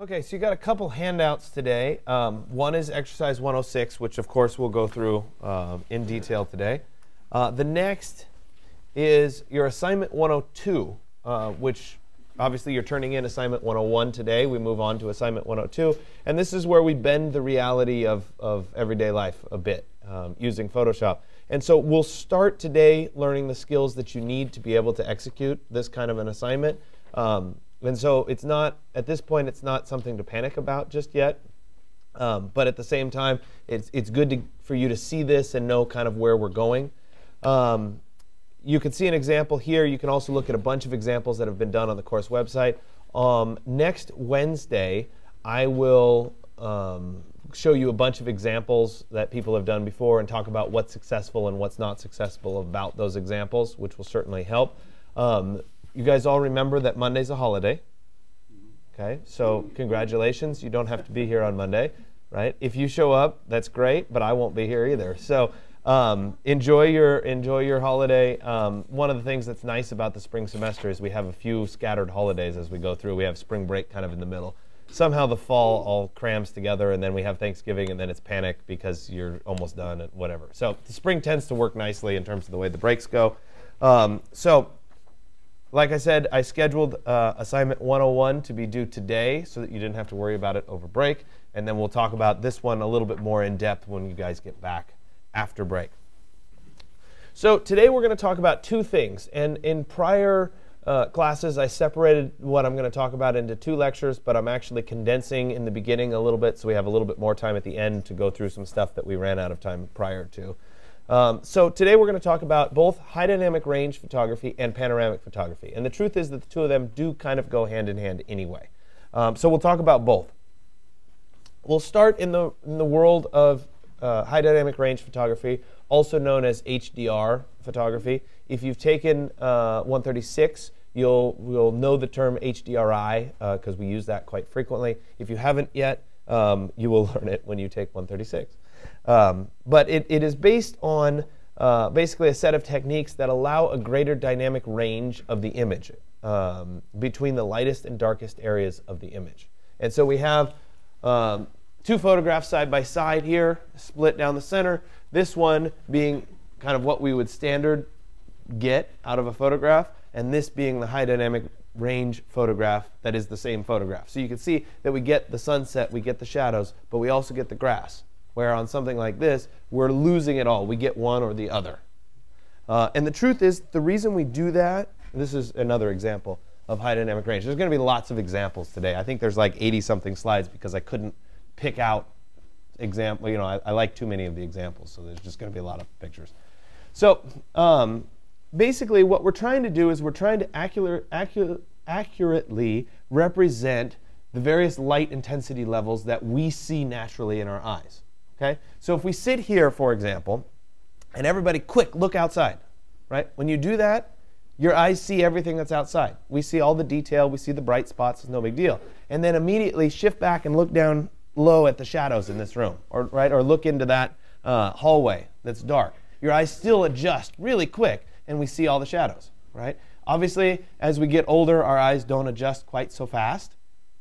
Okay, so you got a couple handouts today. Um, one is exercise 106, which of course we'll go through uh, in detail today. Uh, the next is your assignment 102, uh, which obviously you're turning in assignment 101 today. We move on to assignment 102, and this is where we bend the reality of, of everyday life a bit um, using Photoshop. And so we'll start today learning the skills that you need to be able to execute this kind of an assignment. Um, and so it's not, at this point, it's not something to panic about just yet. Um, but at the same time, it's, it's good to, for you to see this and know kind of where we're going. Um, you can see an example here. You can also look at a bunch of examples that have been done on the course website. Um, next Wednesday, I will um, show you a bunch of examples that people have done before and talk about what's successful and what's not successful about those examples, which will certainly help. Um, you guys all remember that Monday's a holiday. Okay, so congratulations. You don't have to be here on Monday, right? If you show up, that's great, but I won't be here either. So um, enjoy your enjoy your holiday. Um, one of the things that's nice about the spring semester is we have a few scattered holidays as we go through. We have spring break kind of in the middle. Somehow the fall all crams together, and then we have Thanksgiving, and then it's panic because you're almost done and whatever. So the spring tends to work nicely in terms of the way the breaks go. Um, so like I said, I scheduled uh, assignment 101 to be due today so that you didn't have to worry about it over break. And then we'll talk about this one a little bit more in depth when you guys get back after break. So today we're going to talk about two things. And in prior uh, classes, I separated what I'm going to talk about into two lectures, but I'm actually condensing in the beginning a little bit so we have a little bit more time at the end to go through some stuff that we ran out of time prior to. Um, so today we're going to talk about both high dynamic range photography and panoramic photography. And the truth is that the two of them do kind of go hand in hand anyway. Um, so we'll talk about both. We'll start in the, in the world of uh, high dynamic range photography, also known as HDR photography. If you've taken uh, 136, you'll, you'll know the term HDRI because uh, we use that quite frequently. If you haven't yet, um, you will learn it when you take 136. Um, but it, it is based on uh, basically a set of techniques that allow a greater dynamic range of the image um, between the lightest and darkest areas of the image. And so we have um, two photographs side by side here, split down the center. This one being kind of what we would standard get out of a photograph, and this being the high dynamic range photograph that is the same photograph. So you can see that we get the sunset, we get the shadows, but we also get the grass where on something like this, we're losing it all. We get one or the other. Uh, and the truth is, the reason we do that, this is another example of high dynamic range. There's going to be lots of examples today. I think there's like 80 something slides because I couldn't pick out example. You know, I, I like too many of the examples, so there's just going to be a lot of pictures. So um, basically, what we're trying to do is we're trying to accurate, accurate, accurately represent the various light intensity levels that we see naturally in our eyes. Okay? So if we sit here, for example, and everybody, quick, look outside, right? When you do that, your eyes see everything that's outside. We see all the detail, we see the bright spots, it's no big deal. And then immediately shift back and look down low at the shadows in this room, or, right? Or look into that uh, hallway that's dark. Your eyes still adjust really quick, and we see all the shadows, right? Obviously, as we get older, our eyes don't adjust quite so fast,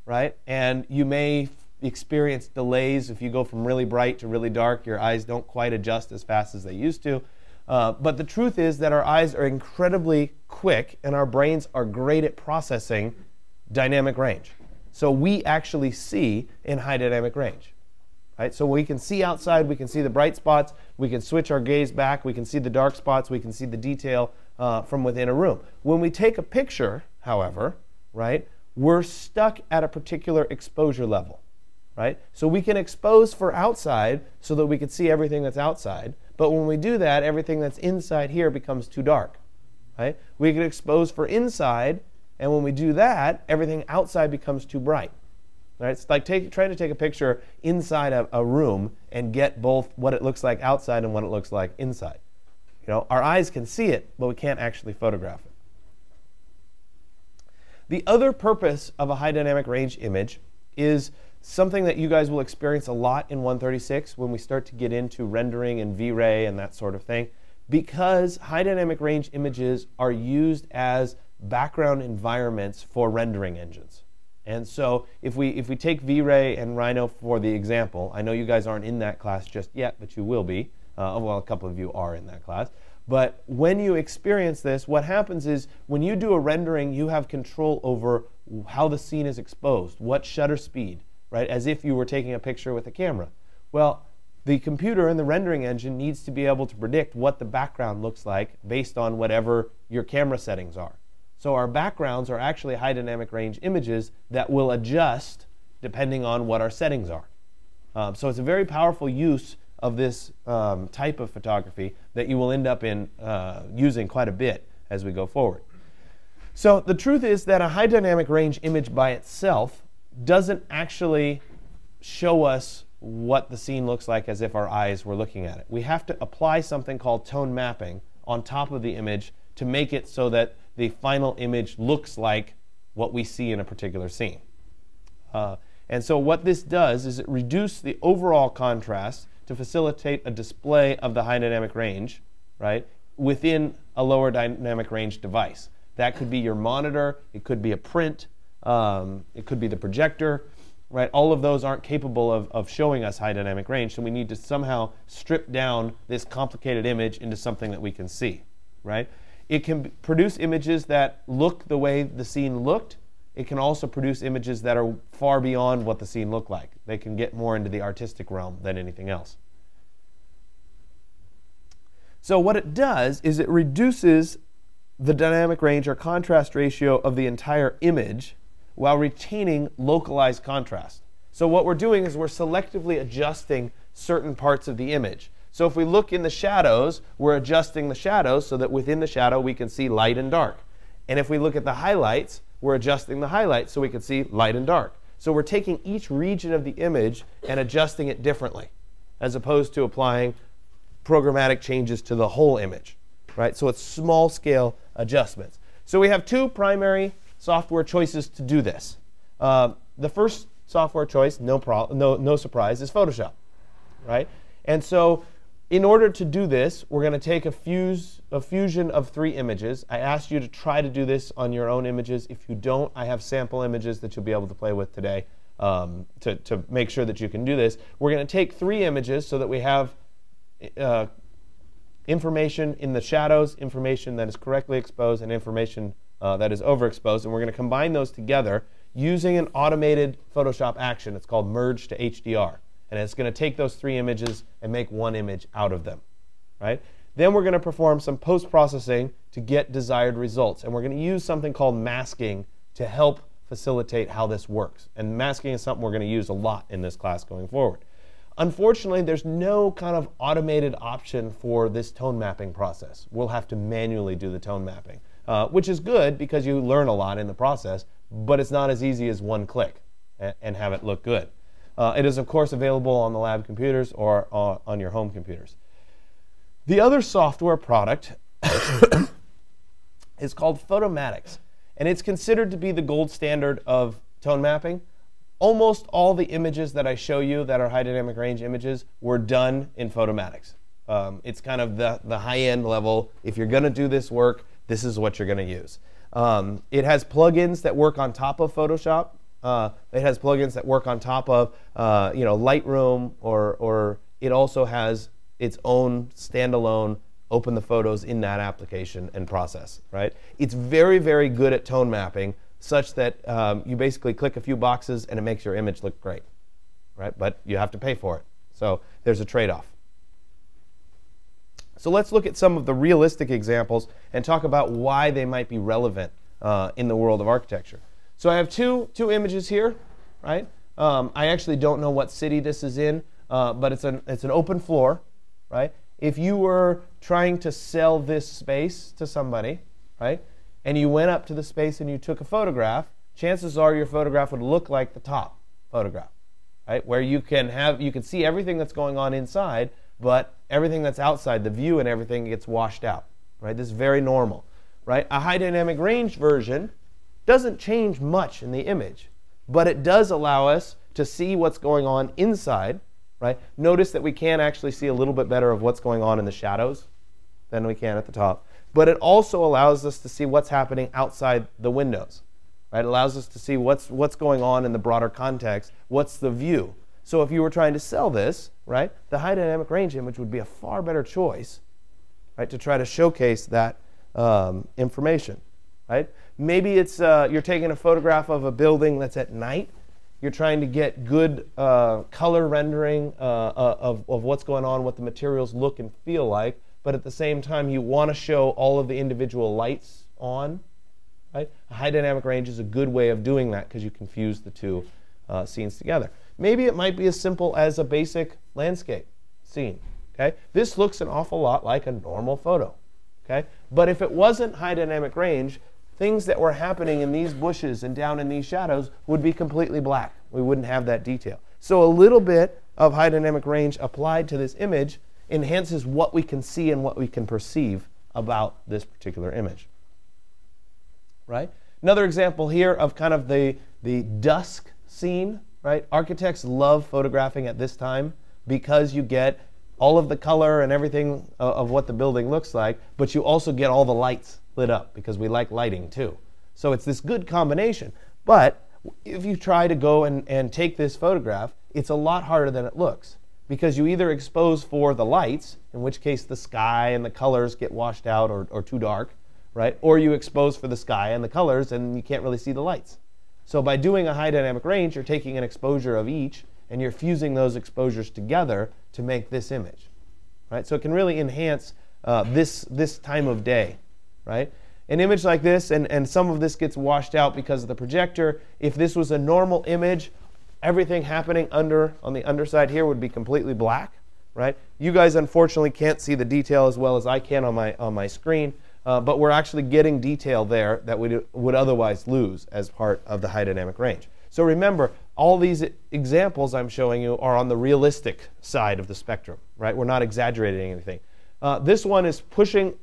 right? And you may experience delays. If you go from really bright to really dark, your eyes don't quite adjust as fast as they used to. Uh, but the truth is that our eyes are incredibly quick and our brains are great at processing dynamic range. So we actually see in high dynamic range. Right? So we can see outside, we can see the bright spots, we can switch our gaze back, we can see the dark spots, we can see the detail uh, from within a room. When we take a picture, however, right, we're stuck at a particular exposure level right? So we can expose for outside so that we can see everything that's outside. But when we do that, everything that's inside here becomes too dark, right? We can expose for inside, and when we do that, everything outside becomes too bright. Right? It's like take, trying to take a picture inside a, a room and get both what it looks like outside and what it looks like inside. You know, our eyes can see it, but we can't actually photograph it. The other purpose of a high dynamic range image is something that you guys will experience a lot in 136 when we start to get into rendering and V-Ray and that sort of thing, because high dynamic range images are used as background environments for rendering engines. And so if we if we take V-Ray and Rhino for the example, I know you guys aren't in that class just yet, but you will be. Uh, well, a couple of you are in that class. But when you experience this, what happens is when you do a rendering, you have control over how the scene is exposed, what shutter speed, right? As if you were taking a picture with a camera. Well, the computer and the rendering engine needs to be able to predict what the background looks like based on whatever your camera settings are. So our backgrounds are actually high dynamic range images that will adjust depending on what our settings are. Um, so it's a very powerful use of this um, type of photography that you will end up in uh, using quite a bit as we go forward. So the truth is that a high dynamic range image by itself doesn't actually show us what the scene looks like as if our eyes were looking at it. We have to apply something called tone mapping on top of the image to make it so that the final image looks like what we see in a particular scene. Uh, and so what this does is it reduces the overall contrast to facilitate a display of the high dynamic range, right, within a lower dynamic range device. That could be your monitor, it could be a print, um, it could be the projector, right? All of those aren't capable of, of showing us high dynamic range, so we need to somehow strip down this complicated image into something that we can see, right? It can produce images that look the way the scene looked. It can also produce images that are far beyond what the scene looked like. They can get more into the artistic realm than anything else. So what it does is it reduces the dynamic range or contrast ratio of the entire image while retaining localized contrast. So what we're doing is we're selectively adjusting certain parts of the image. So if we look in the shadows, we're adjusting the shadows so that within the shadow we can see light and dark. And if we look at the highlights, we're adjusting the highlights so we can see light and dark. So we're taking each region of the image and adjusting it differently, as opposed to applying programmatic changes to the whole image right? So it's small scale adjustments. So we have two primary software choices to do this. Uh, the first software choice, no, no, no surprise, is Photoshop, right? And so in order to do this, we're going to take a, fuse, a fusion of three images. I asked you to try to do this on your own images. If you don't, I have sample images that you'll be able to play with today um, to, to make sure that you can do this. We're going to take three images so that we have uh, information in the shadows, information that is correctly exposed, and information uh, that is overexposed. And we're going to combine those together using an automated Photoshop action. It's called merge to HDR. And it's going to take those three images and make one image out of them. Right? Then we're going to perform some post-processing to get desired results. And we're going to use something called masking to help facilitate how this works. And masking is something we're going to use a lot in this class going forward. Unfortunately, there's no kind of automated option for this tone mapping process. We'll have to manually do the tone mapping, uh, which is good because you learn a lot in the process, but it's not as easy as one click and, have it look good. Uh, it is, of course, available on the lab computers or uh, on your home computers. The other software product is called Photomatix, and it's considered to be the gold standard of tone mapping almost all the images that I show you that are high dynamic range images were done in Photomatix. Um, it's kind of the, the high end level. If you're going to do this work, this is what you're going to use. Um, it has plugins that work on top of Photoshop. Uh, it has plugins that work on top of uh, you know Lightroom, or or it also has its own standalone open the photos in that application and process. Right? It's very very good at tone mapping such that um, you basically click a few boxes and it makes your image look great, right? But you have to pay for it. So there's a trade-off. So let's look at some of the realistic examples and talk about why they might be relevant uh, in the world of architecture. So I have two, two images here, right? Um, I actually don't know what city this is in, uh, but it's an, it's an open floor, right? If you were trying to sell this space to somebody, right, and you went up to the space and you took a photograph, chances are your photograph would look like the top photograph, right? Where you can have you can see everything that's going on inside, but everything that's outside, the view and everything gets washed out, right? This is very normal, right? A high dynamic range version doesn't change much in the image, but it does allow us to see what's going on inside, right? Notice that we can actually see a little bit better of what's going on in the shadows than we can at the top but it also allows us to see what's happening outside the windows. Right? It allows us to see what's, what's going on in the broader context, what's the view. So if you were trying to sell this, right, the high dynamic range image would be a far better choice, right, to try to showcase that um, information, right? Maybe it's uh, you're taking a photograph of a building that's at night. You're trying to get good uh, color rendering uh, uh of, of what's going on, what the materials look and feel like, but at the same time you want to show all of the individual lights on, right? A high dynamic range is a good way of doing that because you can fuse the two uh, scenes together. Maybe it might be as simple as a basic landscape scene. Okay? This looks an awful lot like a normal photo. Okay? But if it wasn't high dynamic range, things that were happening in these bushes and down in these shadows would be completely black. We wouldn't have that detail. So a little bit of high dynamic range applied to this image enhances what we can see and what we can perceive about this particular image. Right? Another example here of kind of the, the dusk scene right? Architects love photographing at this time because you get all of the color and everything uh, of what the building looks like, but you also get all the lights lit up because we like lighting too. So it's this good combination. But if you try to go and, and take this photograph, it's a lot harder than it looks because you either expose for the lights, in which case the sky and the colors get washed out or, or too dark, right? Or you expose for the sky and the colors and you can't really see the lights. So by doing a high dynamic range, you're taking an exposure of each and you're fusing those exposures together to make this image. Right? So it can really enhance uh, this, this time of day. Right? An image like this, and, and some of this gets washed out because of the projector. If this was a normal image, everything happening under on the underside here would be completely black. Right? You guys unfortunately can't see the detail as well as I can on my, on my screen uh, but we're actually getting detail there that we would otherwise lose as part of the high dynamic range. So remember, all these examples I'm showing you are on the realistic side of the spectrum, right? We're not exaggerating anything. Uh, this one is pushing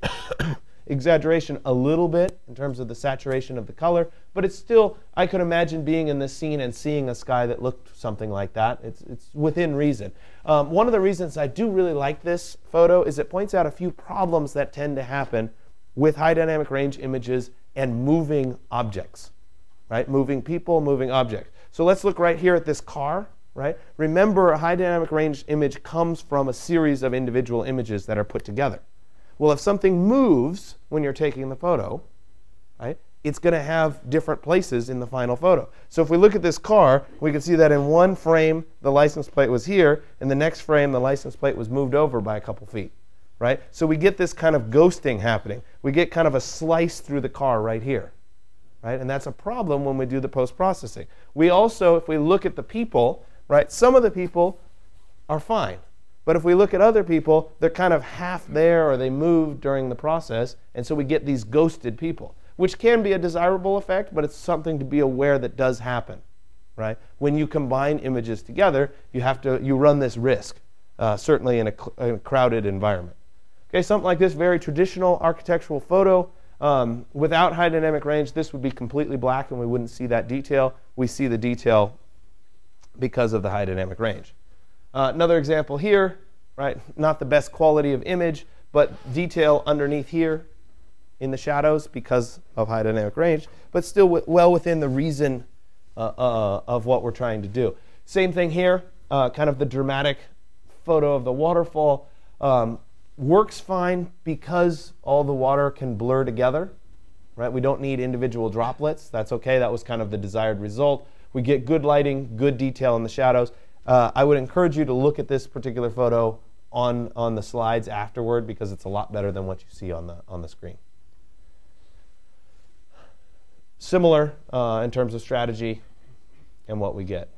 exaggeration a little bit in terms of the saturation of the color, but it's still, I could imagine being in this scene and seeing a sky that looked something like that. It's, it's within reason. Um, one of the reasons I do really like this photo is it points out a few problems that tend to happen with high dynamic range images and moving objects, right? Moving people, moving objects. So let's look right here at this car, right? Remember, a high dynamic range image comes from a series of individual images that are put together. Well, if something moves when you're taking the photo, right, it's going to have different places in the final photo. So if we look at this car, we can see that in one frame, the license plate was here. In the next frame, the license plate was moved over by a couple feet right? So we get this kind of ghosting happening. We get kind of a slice through the car right here, right? And that's a problem when we do the post-processing. We also, if we look at the people, right, some of the people are fine. But if we look at other people, they're kind of half there or they moved during the process, and so we get these ghosted people, which can be a desirable effect, but it's something to be aware that does happen, right? When you combine images together, you have to you run this risk, uh, certainly in a, in a crowded environment. Okay, something like this, very traditional architectural photo. Um, without high dynamic range, this would be completely black and we wouldn't see that detail. We see the detail because of the high dynamic range. Uh, another example here, right? Not the best quality of image, but detail underneath here in the shadows because of high dynamic range, but still well within the reason uh, uh, of what we're trying to do. Same thing here, uh, kind of the dramatic photo of the waterfall. Um, works fine because all the water can blur together, right? We don't need individual droplets. That's okay. That was kind of the desired result. We get good lighting, good detail in the shadows. Uh, I would encourage you to look at this particular photo on, on the slides afterward because it's a lot better than what you see on the, on the screen. Similar uh, in terms of strategy and what we get.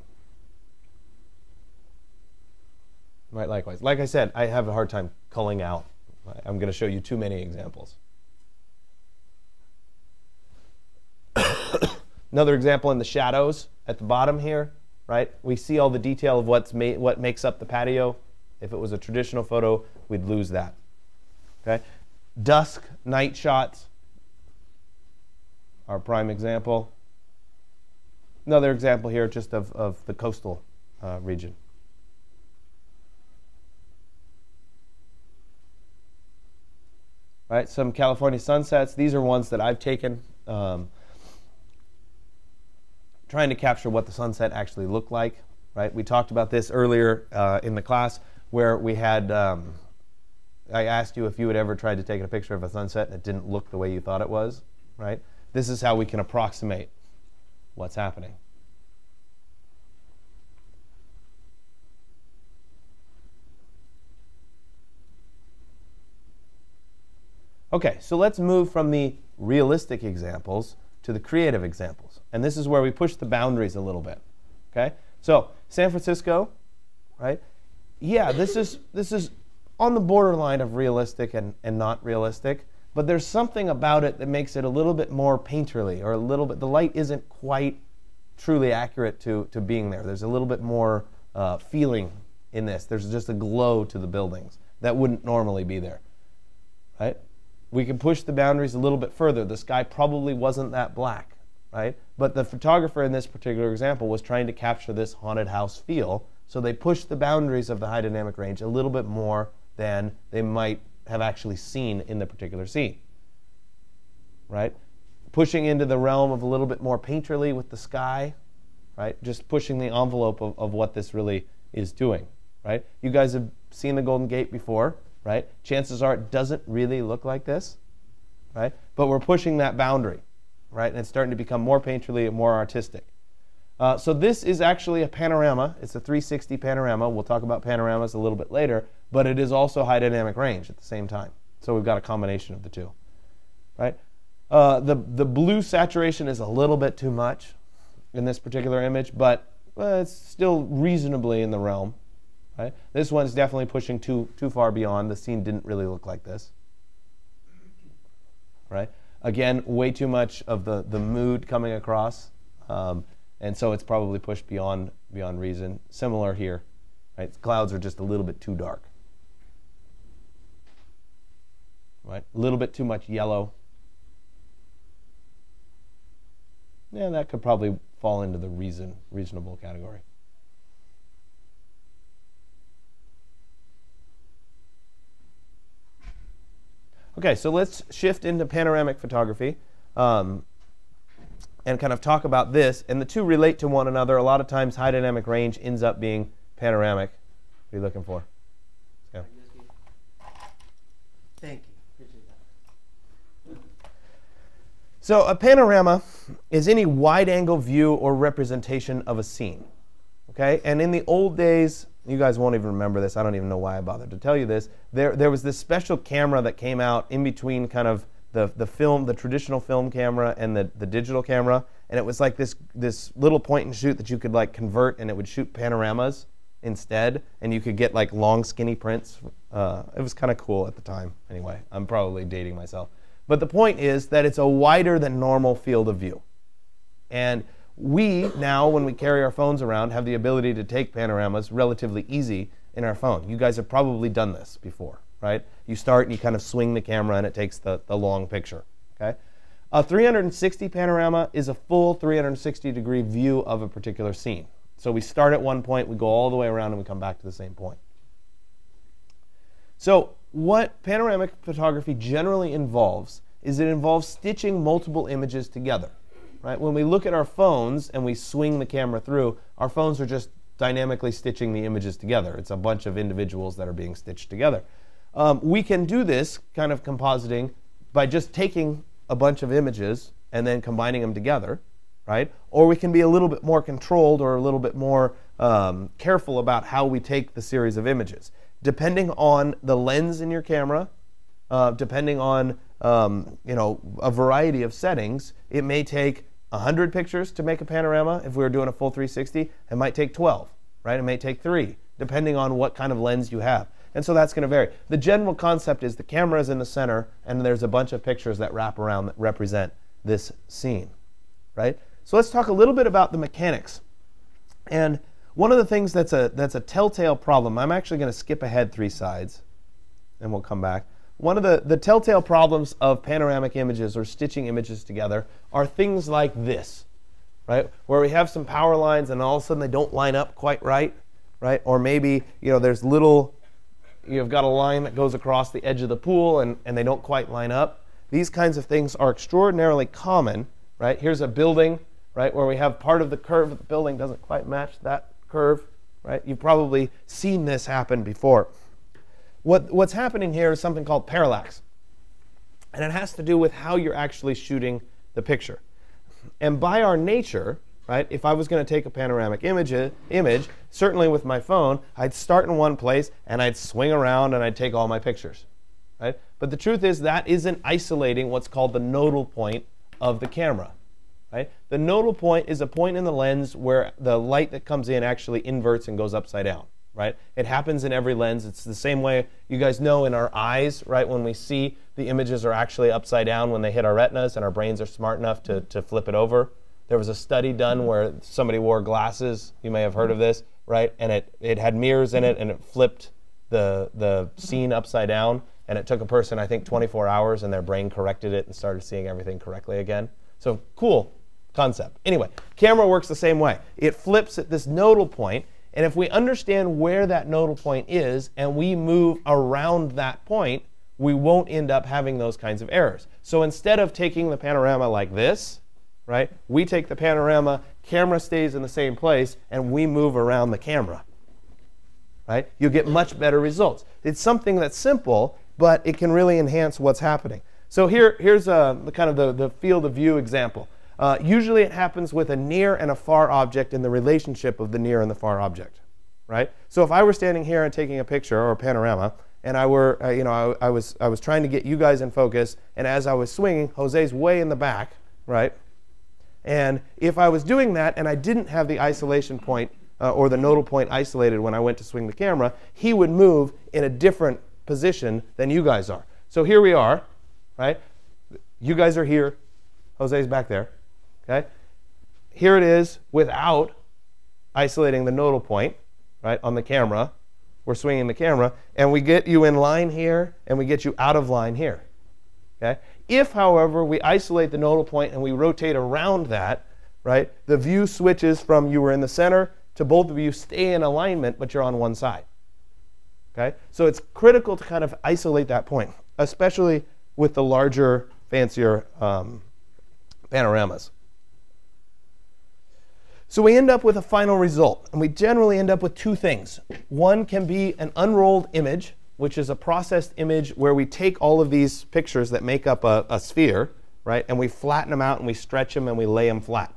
Right, likewise. Like I said, I have a hard time culling out. I'm going to show you too many examples. Another example in the shadows at the bottom here, right? We see all the detail of what's made, what makes up the patio. If it was a traditional photo, we'd lose that. Okay? Dusk night shots, our prime example. Another example here just of, of the coastal uh, region. Right? Some California sunsets. These are ones that I've taken. Um, trying to capture what the sunset actually looked like, right? We talked about this earlier uh, in the class where we had, um, I asked you if you had ever tried to take a picture of a sunset and it didn't look the way you thought it was, right? This is how we can approximate what's happening. Okay, so let's move from the realistic examples to the creative examples. And this is where we push the boundaries a little bit. Okay? So, San Francisco, right? Yeah, this is this is on the borderline of realistic and, and not realistic, but there's something about it that makes it a little bit more painterly or a little bit the light isn't quite truly accurate to, to being there. There's a little bit more uh, feeling in this. There's just a glow to the buildings that wouldn't normally be there. Right? We can push the boundaries a little bit further. The sky probably wasn't that black, right? But the photographer in this particular example was trying to capture this haunted house feel, so they pushed the boundaries of the high dynamic range a little bit more than they might have actually seen in the particular scene, right? Pushing into the realm of a little bit more painterly with the sky, right? Just pushing the envelope of, of what this really is doing, right? You guys have seen the Golden Gate before right? Chances are it doesn't really look like this, right? But we're pushing that boundary, right? And it's starting to become more painterly and more artistic. Uh, so this is actually a panorama. It's a 360 panorama. We'll talk about panoramas a little bit later, but it is also high dynamic range at the same time. So we've got a combination of the two, right? Uh, the, the blue saturation is a little bit too much in this particular image, but well, it's still reasonably in the realm. Right? This one's definitely pushing too, too far beyond. The scene didn't really look like this. Right? Again, way too much of the, the mood coming across. Um, and so it's probably pushed beyond, beyond reason. Similar here. Right? Clouds are just a little bit too dark. Right? A little bit too much yellow. Yeah, that could probably fall into the reason reasonable category. Okay, so let's shift into panoramic photography um, and kind of talk about this. And the two relate to one another. A lot of times, high dynamic range ends up being panoramic. What are you looking for? Yeah. Thank you. So, a panorama is any wide angle view or representation of a scene. Okay? And in the old days, you guys won't even remember this. I don't even know why I bothered to tell you this. There, there was this special camera that came out in between kind of the, the film, the traditional film camera and the, the digital camera. And it was like this, this little point and shoot that you could like convert and it would shoot panoramas instead. And you could get like long skinny prints. Uh, it was kind of cool at the time. Anyway, I'm probably dating myself. But the point is that it's a wider than normal field of view. And we now, when we carry our phones around, have the ability to take panoramas relatively easy in our phone. You guys have probably done this before, right? You start and you kind of swing the camera and it takes the, the long picture, okay? A 360 panorama is a full 360 degree view of a particular scene. So we start at one point, we go all the way around, and we come back to the same point. So, what panoramic photography generally involves is it involves stitching multiple images together right? When we look at our phones and we swing the camera through, our phones are just dynamically stitching the images together. It's a bunch of individuals that are being stitched together. Um, we can do this kind of compositing by just taking a bunch of images and then combining them together, right? Or we can be a little bit more controlled or a little bit more um, careful about how we take the series of images. Depending on the lens in your camera, uh, depending on um, you know a variety of settings, it may take 100 pictures to make a panorama. If we were doing a full 360, it might take 12, right? It may take three, depending on what kind of lens you have. And so that's going to vary. The general concept is the camera is in the center, and there's a bunch of pictures that wrap around that represent this scene, right? So let's talk a little bit about the mechanics. And one of the things that's a, that's a telltale problem, I'm actually going to skip ahead three sides, and we'll come back. One of the, the telltale problems of panoramic images or stitching images together are things like this, right? Where we have some power lines and all of a sudden they don't line up quite right, right? Or maybe, you know, there's little, you've got a line that goes across the edge of the pool and, and they don't quite line up. These kinds of things are extraordinarily common, right? Here's a building right? Where we have part of the curve of the building doesn't quite match that curve, right? You've probably seen this happen before. What, what's happening here is something called parallax. And it has to do with how you're actually shooting the picture. And by our nature, right, if I was going to take a panoramic image, uh, image, certainly with my phone, I'd start in one place and I'd swing around and I'd take all my pictures. Right? But the truth is that isn't isolating what's called the nodal point of the camera. Right? The nodal point is a point in the lens where the light that comes in actually inverts and goes upside down. Right? It happens in every lens. It's the same way you guys know in our eyes, right? When we see the images are actually upside down when they hit our retinas and our brains are smart enough to, to flip it over. There was a study done where somebody wore glasses. You may have heard of this, right? And it, it had mirrors in it and it flipped the, the scene upside down. And it took a person, I think, 24 hours and their brain corrected it and started seeing everything correctly again. So cool concept. Anyway, camera works the same way. It flips at this nodal point, and if we understand where that nodal point is and we move around that point, we won't end up having those kinds of errors. So instead of taking the panorama like this, right, we take the panorama, camera stays in the same place, and we move around the camera. Right? You'll get much better results. It's something that's simple, but it can really enhance what's happening. So here, here's a, the kind of the, the field of view example. Uh, usually it happens with a near and a far object in the relationship of the near and the far object, right? So if I were standing here and taking a picture or a panorama, and I were, uh, you know, I, I, was, I was trying to get you guys in focus, and as I was swinging, Jose's way in the back, right? And if I was doing that and I didn't have the isolation point uh, or the nodal point isolated when I went to swing the camera, he would move in a different position than you guys are. So here we are, right? You guys are here, Jose's back there, okay? Here it is without isolating the nodal point, right, on the camera we're swinging the camera, and we get you in line here, and we get you out of line here. Okay? If, however, we isolate the nodal point and we rotate around that, right, the view switches from you were in the center to both of you stay in alignment, but you're on one side. Okay? So it's critical to kind of isolate that point, especially with the larger, fancier um, panoramas. So we end up with a final result, and we generally end up with two things. One can be an unrolled image, which is a processed image where we take all of these pictures that make up a, a sphere, right, and we flatten them out and we stretch them and we lay them flat,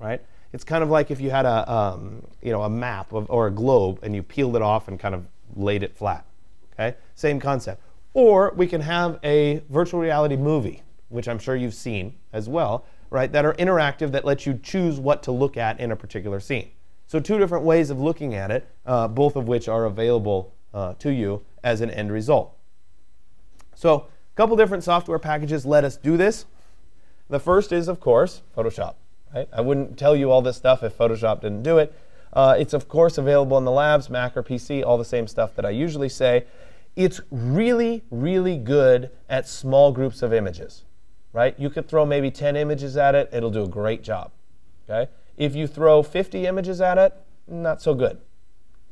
right? It's kind of like if you had a, um, you know, a map of, or a globe and you peeled it off and kind of laid it flat, okay? Same concept. Or we can have a virtual reality movie, which I'm sure you've seen as well, right, that are interactive that let you choose what to look at in a particular scene. So two different ways of looking at it, uh, both of which are available uh, to you as an end result. So a couple different software packages let us do this. The first is, of course, Photoshop. Right? I wouldn't tell you all this stuff if Photoshop didn't do it. Uh, it's, of course, available in the labs, Mac or PC, all the same stuff that I usually say. It's really, really good at small groups of images right? You could throw maybe 10 images at it, it'll do a great job, okay? If you throw 50 images at it, not so good,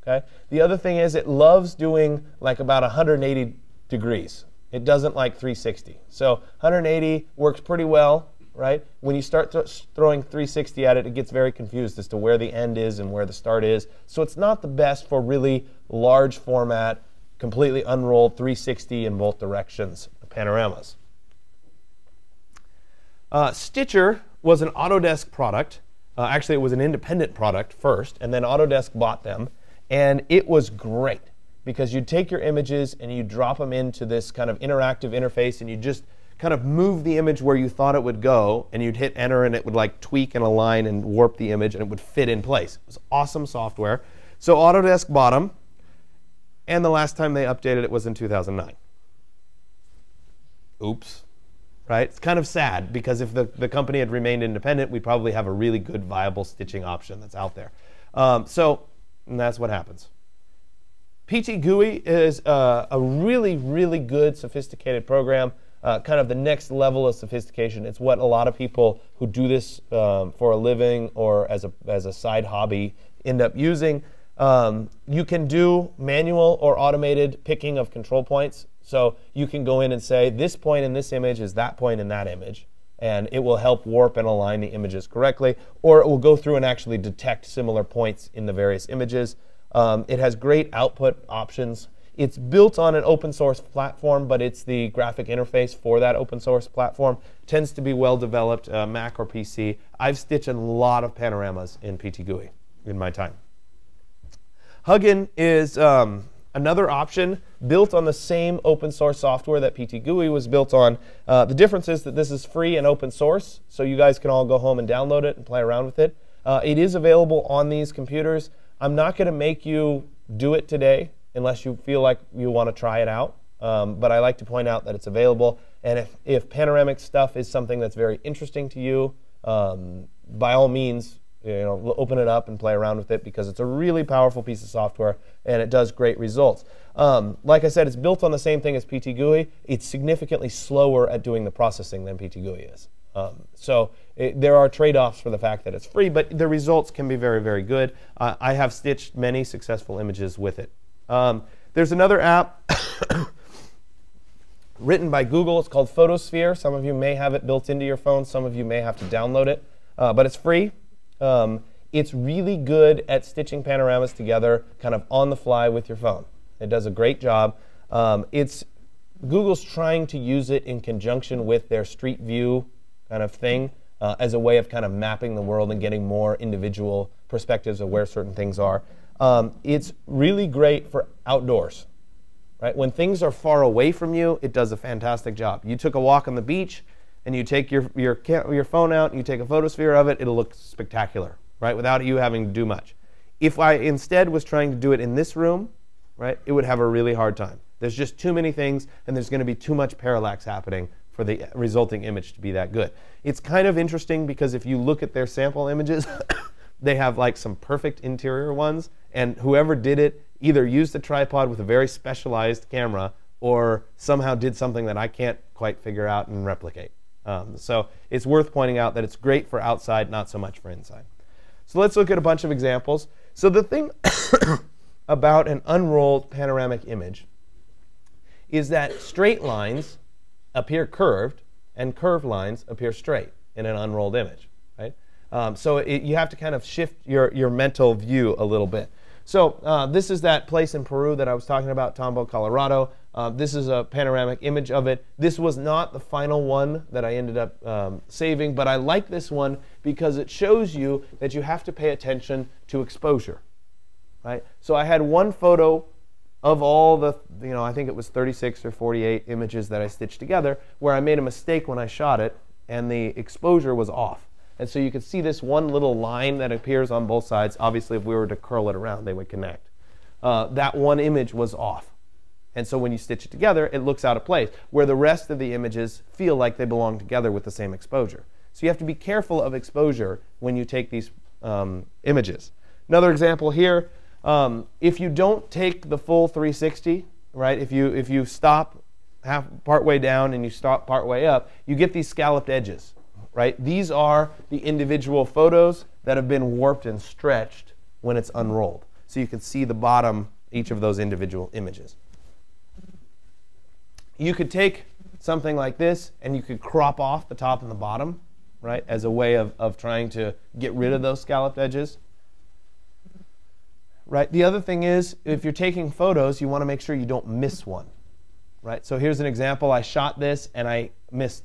okay? The other thing is it loves doing like about 180 degrees. It doesn't like 360. So 180 works pretty well, right? When you start th throwing 360 at it, it gets very confused as to where the end is and where the start is. So it's not the best for really large format, completely unrolled 360 in both directions panoramas. Uh, Stitcher was an Autodesk product. Uh, actually, it was an independent product first, and then Autodesk bought them. And it was great because you'd take your images and you'd drop them into this kind of interactive interface and you'd just kind of move the image where you thought it would go and you'd hit enter and it would like tweak and align and warp the image and it would fit in place. It was awesome software. So Autodesk bought them and the last time they updated it was in 2009. Oops right? It's kind of sad because if the, the company had remained independent, we'd probably have a really good viable stitching option that's out there. Um, so that's what happens. PT GUI is uh, a really, really good, sophisticated program, uh, kind of the next level of sophistication. It's what a lot of people who do this um, for a living or as a, as a side hobby end up using. Um, you can do manual or automated picking of control points so you can go in and say, this point in this image is that point in that image. and it will help warp and align the images correctly, or it will go through and actually detect similar points in the various images. Um, it has great output options. It's built on an open source platform, but it's the graphic interface for that open source platform. Tends to be well developed, uh, Mac or PC. I've stitched a lot of panoramas in PTGUI in my time. Hugin is um, another option built on the same open source software that PTGUI was built on. Uh, the difference is that this is free and open source, so you guys can all go home and download it and play around with it. Uh, it is available on these computers. I'm not going to make you do it today unless you feel like you want to try it out. Um, but I like to point out that it's available. And if, if panoramic stuff is something that's very interesting to you, um, by all means, you know, open it up and play around with it because it's a really powerful piece of software and it does great results. Um, like I said, it's built on the same thing as PTGUI. It's significantly slower at doing the processing than PTGUI is. Um, so it, there are trade-offs for the fact that it's free, but the results can be very, very good. Uh, I have stitched many successful images with it. Um, there's another app written by Google. It's called Photosphere. Some of you may have it built into your phone. Some of you may have to download it, uh, but it's free. Um, it's really good at stitching panoramas together kind of on the fly with your phone. It does a great job. Um, it's Google's trying to use it in conjunction with their Street View kind of thing uh, as a way of kind of mapping the world and getting more individual perspectives of where certain things are. Um, it's really great for outdoors. Right? When things are far away from you, it does a fantastic job. You took a walk on the beach, and you take your, your, your phone out and you take a photosphere of it, it'll look spectacular, right, without you having to do much. If I instead was trying to do it in this room, right, it would have a really hard time. There's just too many things, and there's going to be too much parallax happening for the resulting image to be that good. It's kind of interesting because if you look at their sample images, they have like some perfect interior ones, and whoever did it either used a tripod with a very specialized camera or somehow did something that I can't quite figure out and replicate. Um, so it's worth pointing out that it's great for outside, not so much for inside. So let's look at a bunch of examples. So the thing about an unrolled panoramic image is that straight lines appear curved and curved lines appear straight in an unrolled image, right? Um, so it, you have to kind of shift your, your mental view a little bit. So uh, this is that place in Peru that I was talking about, Tambo, Colorado. Uh, this is a panoramic image of it. This was not the final one that I ended up um, saving, but I like this one because it shows you that you have to pay attention to exposure. Right? So I had one photo of all the, you know, I think it was 36 or 48 images that I stitched together where I made a mistake when I shot it and the exposure was off. And so you can see this one little line that appears on both sides. Obviously, if we were to curl it around, they would connect. Uh, that one image was off. And so when you stitch it together, it looks out of place, where the rest of the images feel like they belong together with the same exposure. So you have to be careful of exposure when you take these um, images. Another example here, um, if you don't take the full 360, right, if you, if you stop half, part way down and you stop part way up, you get these scalloped edges, right? These are the individual photos that have been warped and stretched when it's unrolled. So you can see the bottom, each of those individual images you could take something like this and you could crop off the top and the bottom, right, as a way of, of trying to get rid of those scalloped edges. Right. The other thing is, if you're taking photos, you want to make sure you don't miss one. Right. So here's an example. I shot this and I missed.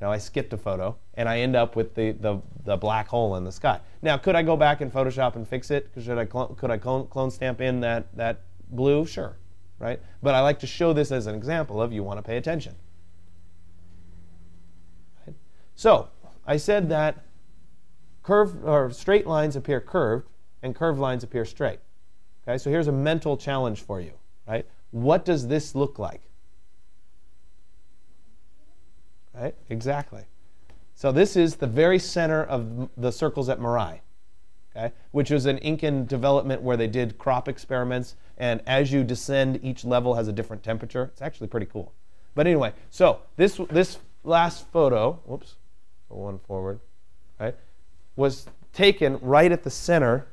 Know, I skipped a photo and I end up with the, the, the black hole in the sky. Now, could I go back in Photoshop and fix it? Should I could I clone, clone stamp in that, that blue? Sure right? But I like to show this as an example of you want to pay attention. Right? So I said that curved or straight lines appear curved and curved lines appear straight. Okay, so here's a mental challenge for you, right? What does this look like? Right? Exactly. So this is the very center of the circles at Moray okay, which was an Incan development where they did crop experiments, and as you descend, each level has a different temperature. It's actually pretty cool. But anyway, so this this last photo, whoops, one forward, right, was taken right at the center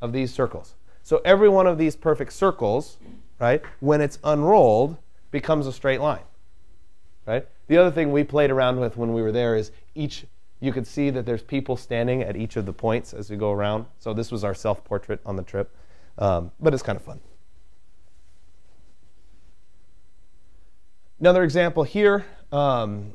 of these circles. So every one of these perfect circles, right, when it's unrolled, becomes a straight line, right? The other thing we played around with when we were there is each you could see that there's people standing at each of the points as we go around. So this was our self-portrait on the trip, um, but it's kind of fun. Another example here. Um,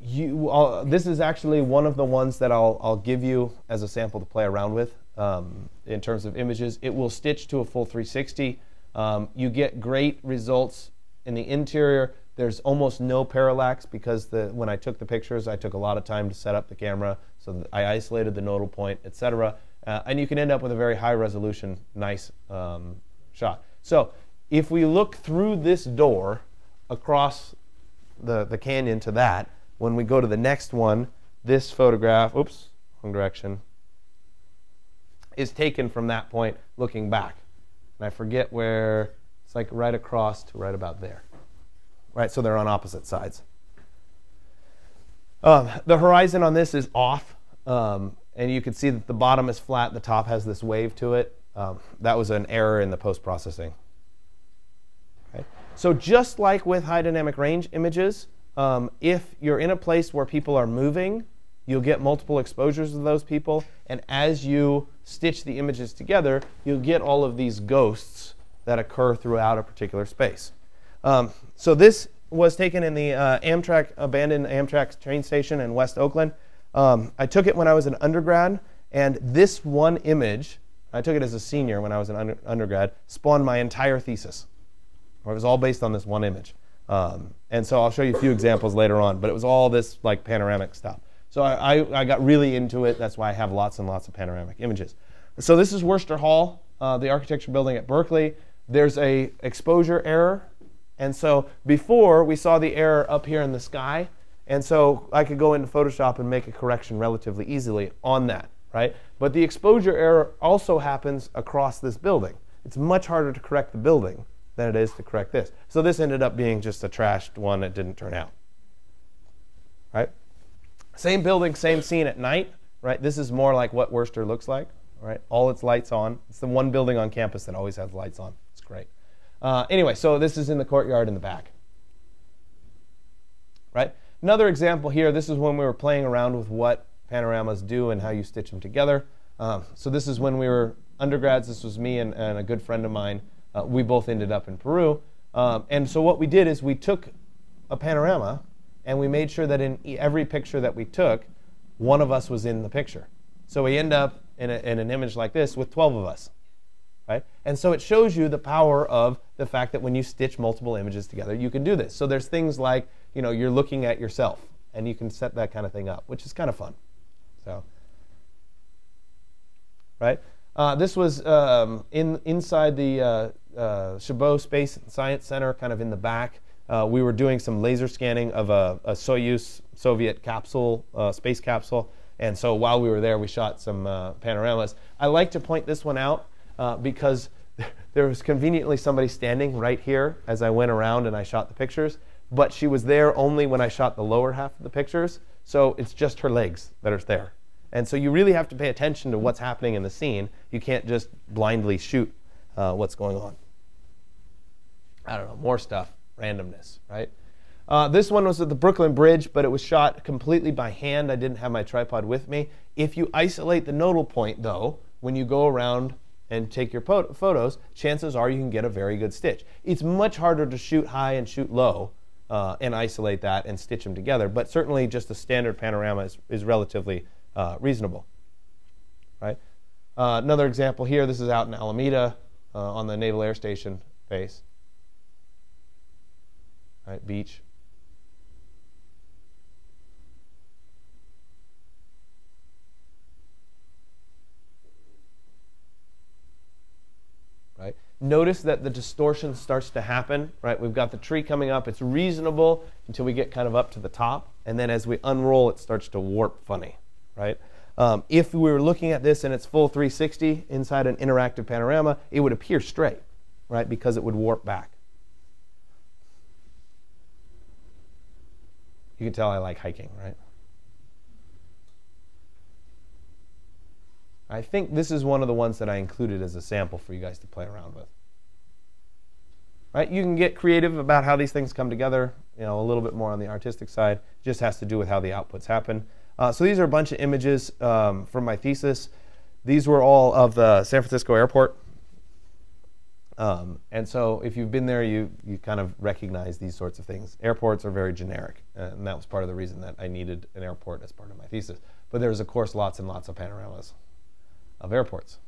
you, this is actually one of the ones that I'll, I'll give you as a sample to play around with um, in terms of images. It will stitch to a full 360. Um, you get great results in the interior. There's almost no parallax because the, when I took the pictures, I took a lot of time to set up the camera, so I isolated the nodal point, etc. Uh, and you can end up with a very high resolution, nice um, shot. So if we look through this door across the, the canyon to that, when we go to the next one, this photograph, oops, wrong direction, is taken from that point looking back. And I forget where, it's like right across to right about there. Right, so they're on opposite sides. Um, the horizon on this is off, um, and you can see that the bottom is flat, the top has this wave to it. Um, that was an error in the post-processing. Okay. So just like with high dynamic range images, um, if you're in a place where people are moving, you'll get multiple exposures of those people. And as you stitch the images together, you'll get all of these ghosts that occur throughout a particular space. Um, so this was taken in the uh, Amtrak, abandoned Amtrak train station in West Oakland. Um, I took it when I was an undergrad, and this one image, I took it as a senior when I was an under, undergrad, spawned my entire thesis. It was all based on this one image. Um, and so I'll show you a few examples later on, but it was all this like panoramic stuff. So I, I, I, got really into it. That's why I have lots and lots of panoramic images. So this is Wurster Hall, uh, the architecture building at Berkeley. There's a exposure error. And so before we saw the error up here in the sky. And so I could go into Photoshop and make a correction relatively easily on that, right? But the exposure error also happens across this building. It's much harder to correct the building than it is to correct this. So this ended up being just a trashed one that didn't turn out. Right? Same building, same scene at night. Right? This is more like what Wurster looks like. Right? All its lights on. It's the one building on campus that always has lights on. It's great. Uh, anyway, so this is in the courtyard in the back. Right? Another example here. This is when we were playing around with what panoramas do and how you stitch them together. Um, so this is when we were undergrads. This was me and, and a good friend of mine uh, we both ended up in Peru. Um, and so what we did is we took a panorama and we made sure that in every picture that we took, one of us was in the picture. So we end up in, a, in an image like this with 12 of us. Right? And so it shows you the power of the fact that when you stitch multiple images together, you can do this. So there's things like, you know, you're looking at yourself and you can set that kind of thing up, which is kind of fun. So, right? Uh, this was um, in, inside the uh, uh, Chabot Space Science Center, kind of in the back. Uh, we were doing some laser scanning of a, a Soyuz Soviet capsule, uh, space capsule. And so while we were there, we shot some uh, panoramas. I like to point this one out uh, because there was conveniently somebody standing right here as I went around and I shot the pictures. But she was there only when I shot the lower half of the pictures. So it's just her legs that are there. And so you really have to pay attention to what's happening in the scene. You can't just blindly shoot uh, what's going on. I don't know, more stuff, randomness, right? Uh, this one was at the Brooklyn Bridge, but it was shot completely by hand. I didn't have my tripod with me. If you isolate the nodal point, though, when you go around and take your photos, chances are you can get a very good stitch. It's much harder to shoot high and shoot low uh, and isolate that and stitch them together, but certainly just a standard panorama is, is relatively uh, reasonable. Right? Uh, another example here, this is out in Alameda uh, on the Naval Air Station base. Right, beach. Right? Notice that the distortion starts to happen, right? We've got the tree coming up. It's reasonable until we get kind of up to the top. And then as we unroll, it starts to warp funny, right? Um, if we were looking at this in its full 360 inside an interactive panorama, it would appear straight, right? Because it would warp back. You can tell I like hiking, right? I think this is one of the ones that I included as a sample for you guys to play around with. Right? You can get creative about how these things come together. You know, a little bit more on the artistic side. It Just has to do with how the outputs happen. Uh, so these are a bunch of images um, from my thesis. These were all of the San Francisco airport. Um, and so if you've been there, you, you kind of recognize these sorts of things. Airports are very generic, and that was part of the reason that I needed an airport as part of my thesis. But there's, of course, lots and lots of panoramas of airports.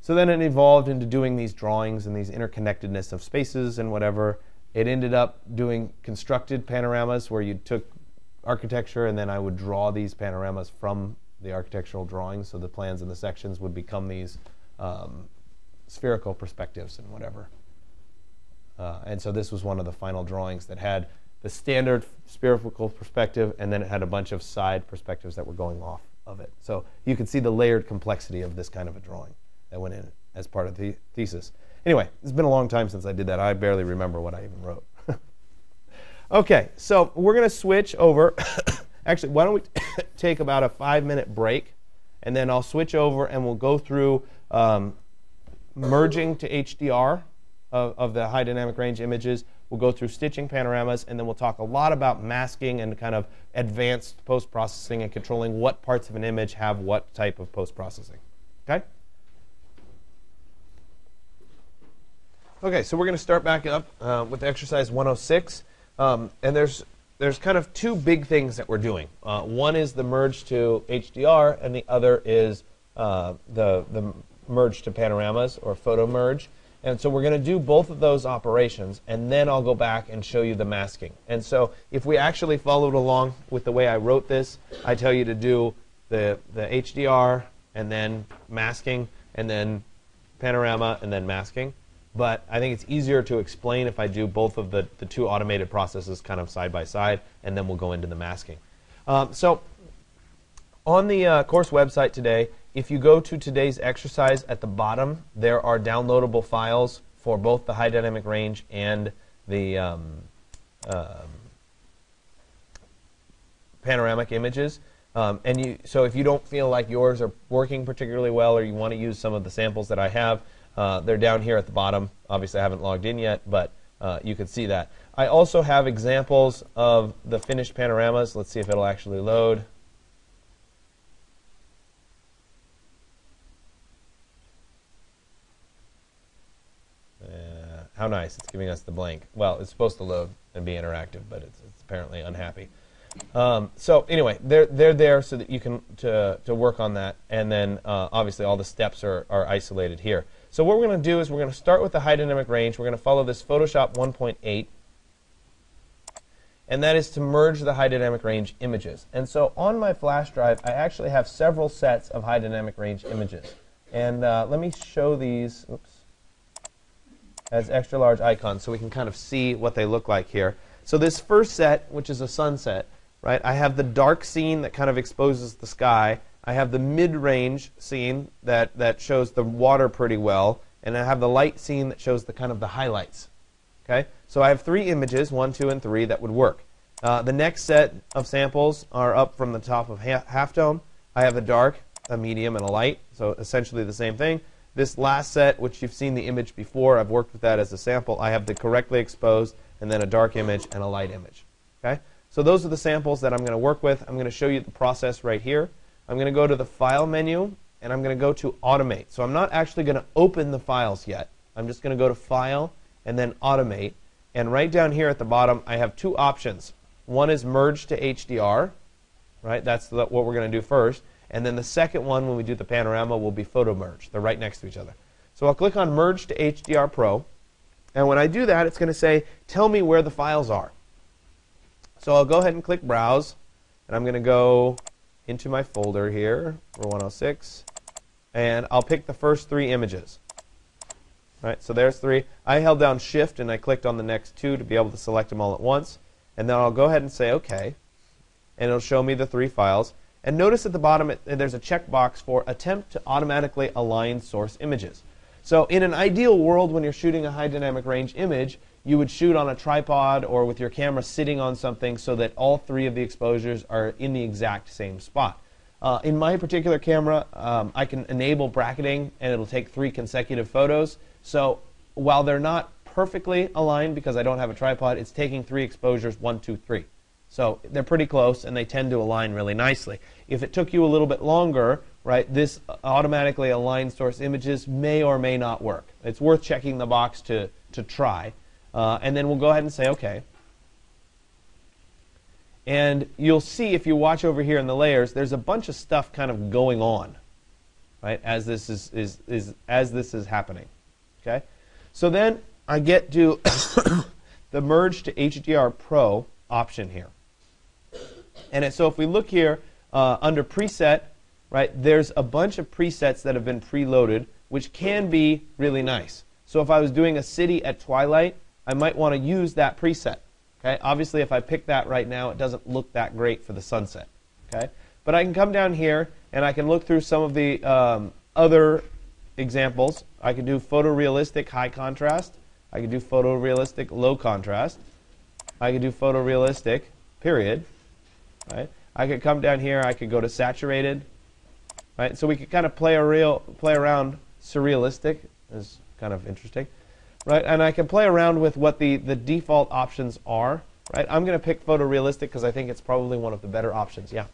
So then it evolved into doing these drawings and these interconnectedness of spaces and whatever. It ended up doing constructed panoramas where you took architecture and then I would draw these panoramas from the architectural drawings. So the plans and the sections would become these um, spherical perspectives and whatever. Uh, and so this was one of the final drawings that had the standard spherical perspective, and then it had a bunch of side perspectives that were going off of it. So you can see the layered complexity of this kind of a drawing that went in as part of the thesis. Anyway, it's been a long time since I did that. I barely remember what I even wrote. okay, so we're going to switch over. Actually, why don't we take about a five minute break, and then I'll switch over and we'll go through um, merging to HDR of, of, the high dynamic range images. We'll go through stitching panoramas, and then we'll talk a lot about masking and kind of advanced post processing and controlling what parts of an image have what type of post processing. Okay? Okay, so we're going to start back up uh, with exercise 106. Um, and there's, there's kind of two big things that we're doing. Uh, one is the merge to HDR, and the other is uh, the, the merge to panoramas or photo merge. And so we're going to do both of those operations, and then I'll go back and show you the masking. And so if we actually followed along with the way I wrote this, I tell you to do the, the HDR, and then masking, and then panorama, and then masking. But I think it's easier to explain if I do both of the, the two automated processes kind of side by side, and then we'll go into the masking. Um, so on the uh, course website today, if you go to today's exercise at the bottom, there are downloadable files for both the high dynamic range and the um, uh, panoramic images. Um, and you, so if you don't feel like yours are working particularly well or you want to use some of the samples that I have, uh, they're down here at the bottom. Obviously, I haven't logged in yet, but uh, you can see that. I also have examples of the finished panoramas. Let's see if it'll actually load. How nice. It's giving us the blank. Well, it's supposed to load and be interactive, but it's, it's apparently unhappy. Um, so anyway, they're, they're there so that you can to, to work on that. And then uh, obviously all the steps are, are isolated here. So what we're going to do is we're going to start with the high dynamic range. We're going to follow this Photoshop 1.8. And that is to merge the high dynamic range images. And so on my flash drive, I actually have several sets of high dynamic range images. And uh, let me show these. Oops as extra large icons so we can kind of see what they look like here. So this first set, which is a sunset, right? I have the dark scene that kind of exposes the sky. I have the mid-range scene that, that shows the water pretty well. And I have the light scene that shows the kind of the highlights. Okay? So I have three images, one, two, and three, that would work. Uh, the next set of samples are up from the top of half dome. I have a dark, a medium, and a light. So essentially the same thing. This last set, which you've seen the image before, I've worked with that as a sample. I have the correctly exposed and then a dark image and a light image. Okay? So those are the samples that I'm going to work with. I'm going to show you the process right here. I'm going to go to the File menu, and I'm going to go to Automate. So I'm not actually going to open the files yet. I'm just going to go to File and then Automate. And right down here at the bottom, I have two options. One is Merge to HDR. Right? That's what we're going to do first. And then the second one, when we do the panorama, will be photo merge. They're right next to each other. So I'll click on Merge to HDR Pro. And when I do that, it's going to say, tell me where the files are. So I'll go ahead and click Browse. And I'm going to go into my folder here for 106. And I'll pick the first three images. All right, so there's three. I held down Shift and I clicked on the next two to be able to select them all at once. And then I'll go ahead and say OK. And it'll show me the three files. And notice at the bottom it, there's a checkbox for attempt to automatically align source images. So in an ideal world when you're shooting a high dynamic range image, you would shoot on a tripod or with your camera sitting on something so that all three of the exposures are in the exact same spot. Uh, in my particular camera, um, I can enable bracketing and it'll take three consecutive photos. So while they're not perfectly aligned because I don't have a tripod, it's taking three exposures, one, two, three. So they're pretty close and they tend to align really nicely. If it took you a little bit longer, right, this automatically aligned source images may or may not work. It's worth checking the box to, to try. Uh, and then we'll go ahead and say OK. And you'll see if you watch over here in the layers, there's a bunch of stuff kind of going on, right, as this is, is, is as this is happening. Okay? So then I get to the merge to HDR Pro option here. And so if we look here uh, under preset, right, there's a bunch of presets that have been preloaded, which can be really nice. So if I was doing a city at twilight, I might want to use that preset. Okay? Obviously, if I pick that right now, it doesn't look that great for the sunset. Okay? But I can come down here and I can look through some of the um, other examples. I can do photorealistic high contrast. I can do photorealistic low contrast. I can do photorealistic period. Right? I could come down here. I could go to saturated. Right? So we could kind of play a real play around surrealistic is kind of interesting right? And I can play around with what the, the default options are, right? I'm going to pick photorealistic because I think it's probably one of the better options. Yeah.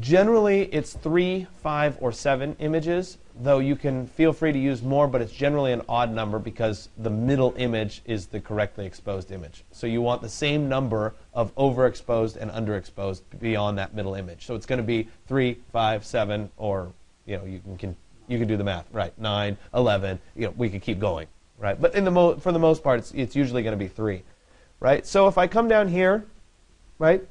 Generally, it's three, five, or seven images, though you can feel free to use more, but it's generally an odd number because the middle image is the correctly exposed image. So you want the same number of overexposed and underexposed beyond that middle image. So it's going to be three, five, seven, or you know you can you can do the math, right? 9, 11, you know, we could keep going, right? But in the mo- for the most part, it's, it's usually going to be 3, right? So if I come down here, right,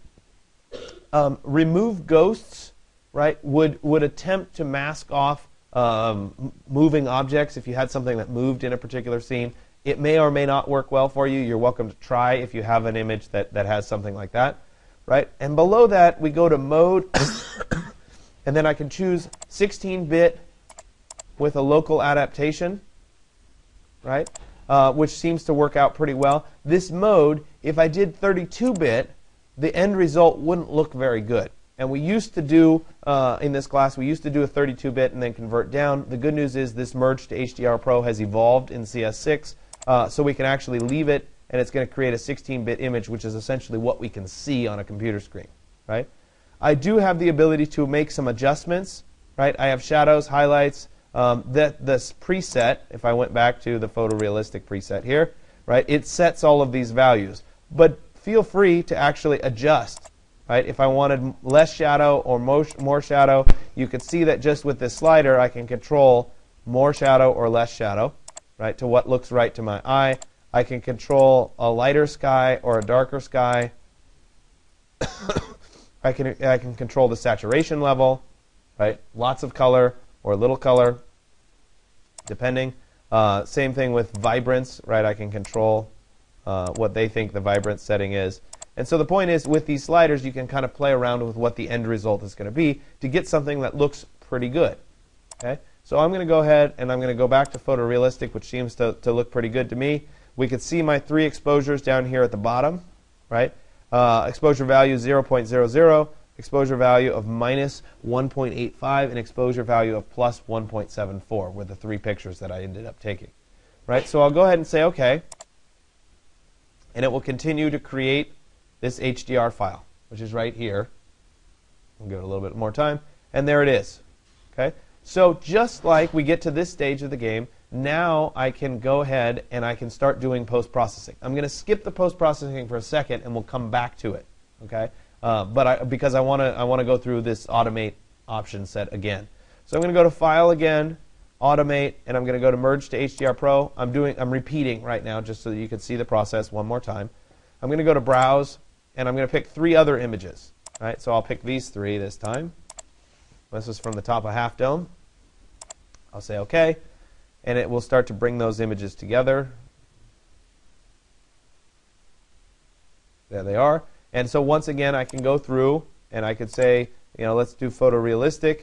um, remove ghosts, right, would, would attempt to mask off um, moving objects if you had something that moved in a particular scene. It may or may not work well for you. You're welcome to try if you have an image that, that has something like that, right? And below that, we go to mode, and then I can choose 16-bit with a local adaptation, right? Uh, which seems to work out pretty well. This mode, if I did 32-bit, the end result wouldn't look very good. And we used to do, uh, in this class, we used to do a 32-bit and then convert down. The good news is this merge to HDR Pro has evolved in CS6, uh, so we can actually leave it, and it's going to create a 16-bit image, which is essentially what we can see on a computer screen, right? I do have the ability to make some adjustments, right? I have shadows, highlights, um, that this preset, if I went back to the photorealistic preset here, right, it sets all of these values. But feel free to actually adjust. Right? If I wanted less shadow or more, more shadow, you could see that just with this slider, I can control more shadow or less shadow, right, to what looks right to my eye. I can control a lighter sky or a darker sky. I can I can control the saturation level, right? Lots of color, or little color, depending. Uh, same thing with vibrance, right? I can control uh, what they think the vibrance setting is. And so the point is, with these sliders, you can kind of play around with what the end result is going to be to get something that looks pretty good. Okay? So I'm going to go ahead and I'm going to go back to photorealistic, which seems to, to look pretty good to me. We could see my three exposures down here at the bottom, right? Uh, exposure value 0.00 exposure value of minus 1.85 and exposure value of plus 1.74 were the three pictures that I ended up taking. Right? So I'll go ahead and say OK. And it will continue to create this HDR file, which is right here. We'll give it a little bit more time. And there it is. Okay? So just like we get to this stage of the game, now I can go ahead and I can start doing post-processing. I'm going to skip the post-processing for a second and we'll come back to it. Okay? Uh, but I, because I want to I want to go through this automate option set again. So I'm going to go to File again, Automate, and I'm going to go to Merge to HDR Pro. I'm doing I'm repeating right now just so that you can see the process one more time. I'm going to go to Browse, and I'm going to pick three other images. Right, so I'll pick these three this time. This is from the top of Half Dome. I'll say OK, and it will start to bring those images together. There they are. And so once again, I can go through and I could say, you know, let's do photorealistic,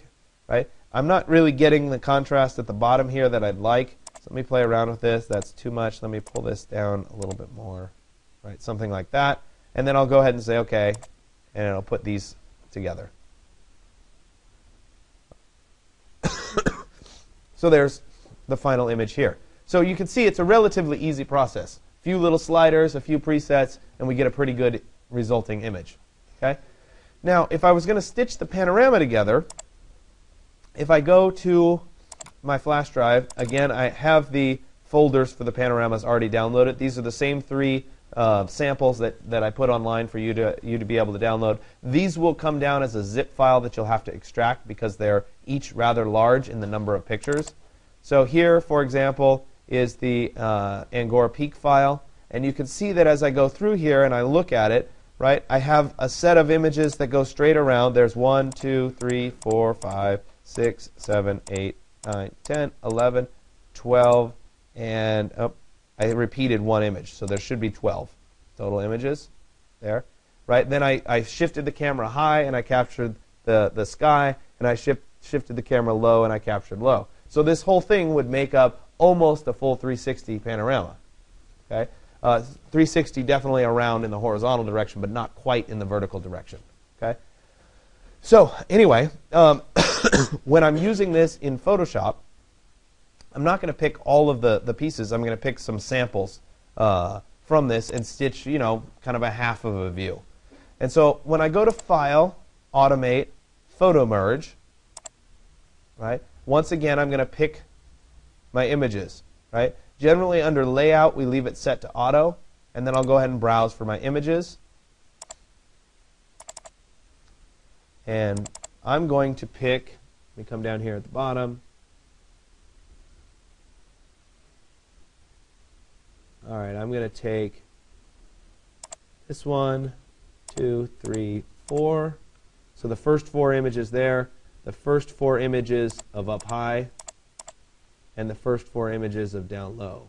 right? I'm not really getting the contrast at the bottom here that I'd like. So let me play around with this. That's too much. Let me pull this down a little bit more, right? Something like that. And then I'll go ahead and say, OK, and it'll put these together. So there's the final image here. So you can see it's a relatively easy process. A few little sliders, a few presets, and we get a pretty good resulting image. Okay? Now, if I was going to stitch the panorama together, if I go to my flash drive, again, I have the folders for the panoramas already downloaded. These are the same three uh, samples that, that I put online for you to, you to be able to download. These will come down as a zip file that you'll have to extract because they're each rather large in the number of pictures. So here, for example, is the uh, Angora Peak file. And you can see that as I go through here and I look at it, right, I have a set of images that go straight around. There's 1, 2, 3, 4, 5, 6, 7, 8, 9, 10, 11, 12, and oh, I repeated one image. So there should be 12 total images there. Right? Then I, I shifted the camera high and I captured the, the sky, and I shift, shifted the camera low and I captured low. So this whole thing would make up almost a full 360 panorama. Okay? Uh, 360 definitely around in the horizontal direction, but not quite in the vertical direction. Okay? So anyway, um, when I'm using this in Photoshop, I'm not going to pick all of the, the pieces. I'm going to pick some samples uh, from this and stitch, you know, kind of a half of a view. And so when I go to File, Automate, Photo Merge, right, once again I'm going to pick my images, right? Generally under Layout, we leave it set to Auto, and then I'll go ahead and browse for my images. And I'm going to pick, let me come down here at the bottom, All right, I'm going to take this one, two, three, four. So the first four images there, the first four images of up high, and the first four images of down low.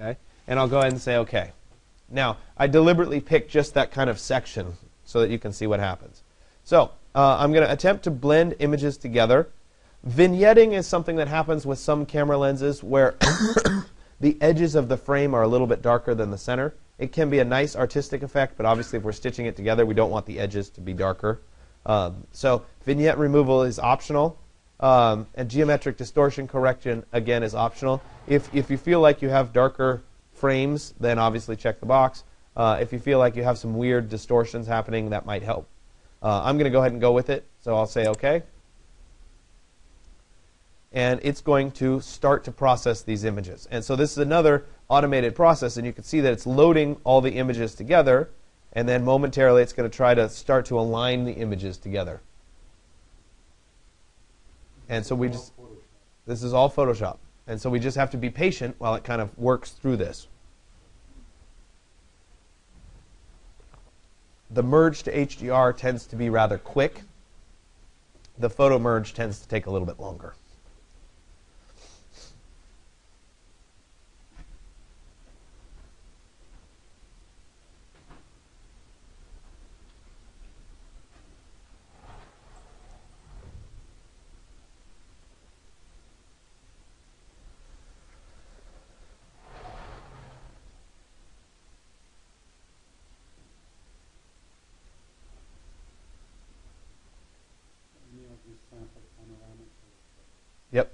Okay? And I'll go ahead and say OK. Now, I deliberately picked just that kind of section so that you can see what happens. So uh, I'm going to attempt to blend images together. Vignetting is something that happens with some camera lenses where the edges of the frame are a little bit darker than the center. It can be a nice artistic effect, but obviously if we're stitching it together, we don't want the edges to be darker. Um, so vignette removal is optional. Um, and geometric distortion correction, again, is optional. If, if you feel like you have darker frames, then obviously check the box. Uh, if you feel like you have some weird distortions happening, that might help. Uh, I'm going to go ahead and go with it, so I'll say OK and it's going to start to process these images. And so this is another automated process, and you can see that it's loading all the images together, and then momentarily it's going to try to start to align the images together. And so we just, this is all Photoshop. And so we just have to be patient while it kind of works through this. The merge to HDR tends to be rather quick. The photo merge tends to take a little bit longer. Yep.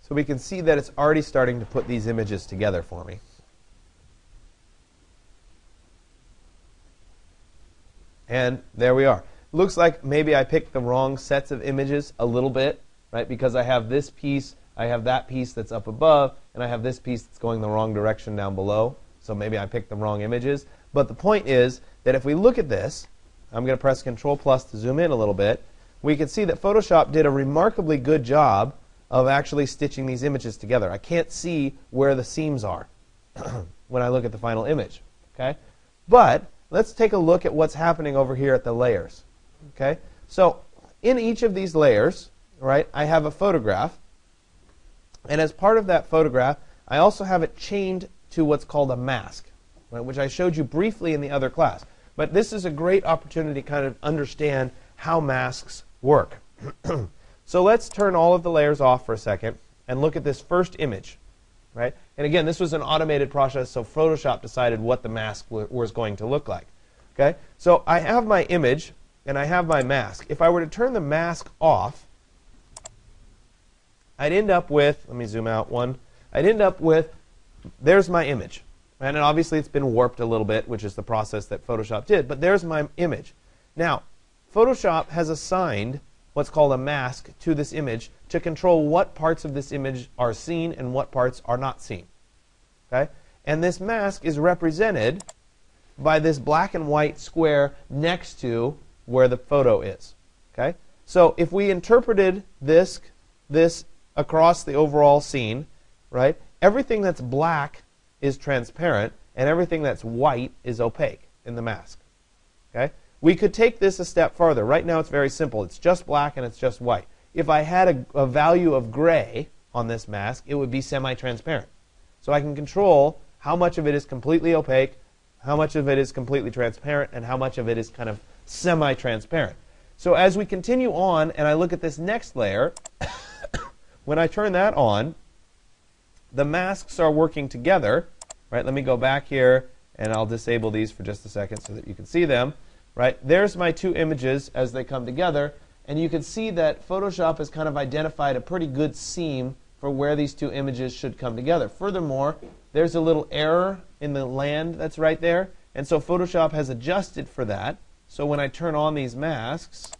So we can see that it's already starting to put these images together for me. And there we are. Looks like maybe I picked the wrong sets of images a little bit, right? Because I have this piece, I have that piece that's up above, and I have this piece that's going the wrong direction down below. So maybe I picked the wrong images. But the point is that if we look at this, I'm going to press Control plus to zoom in a little bit, we can see that Photoshop did a remarkably good job of actually stitching these images together. I can't see where the seams are when I look at the final image. Okay? But let's take a look at what's happening over here at the layers. Okay? So in each of these layers, right, I have a photograph. And as part of that photograph, I also have it chained to what's called a mask right, which I showed you briefly in the other class. But this is a great opportunity to kind of understand how masks work. so let's turn all of the layers off for a second and look at this first image. right? And again, this was an automated process, so Photoshop decided what the mask was going to look like. Okay, so I have my image and I have my mask. If I were to turn the mask off, I'd end up with, let me zoom out one, I'd end up with, there's my image. And obviously it's been warped a little bit, which is the process that Photoshop did, but there's my image. Now, Photoshop has assigned what's called a mask to this image to control what parts of this image are seen and what parts are not seen. Okay? And this mask is represented by this black and white square next to where the photo is. Okay? So if we interpreted this, this across the overall scene, right, everything that's black is transparent and everything that's white is opaque in the mask. Okay? We could take this a step further. Right now it's very simple. It's just black and it's just white. If I had a, a value of gray on this mask, it would be semi-transparent. So I can control how much of it is completely opaque, how much of it is completely transparent, and how much of it is kind of semi-transparent. So as we continue on and I look at this next layer, when I turn that on, the masks are working together. Right? Let me go back here and I'll disable these for just a second so that you can see them. Right? There's my two images as they come together. And you can see that Photoshop has kind of identified a pretty good seam for where these two images should come together. Furthermore, there's a little error in the land that's right there. And so Photoshop has adjusted for that. So when I turn on these masks,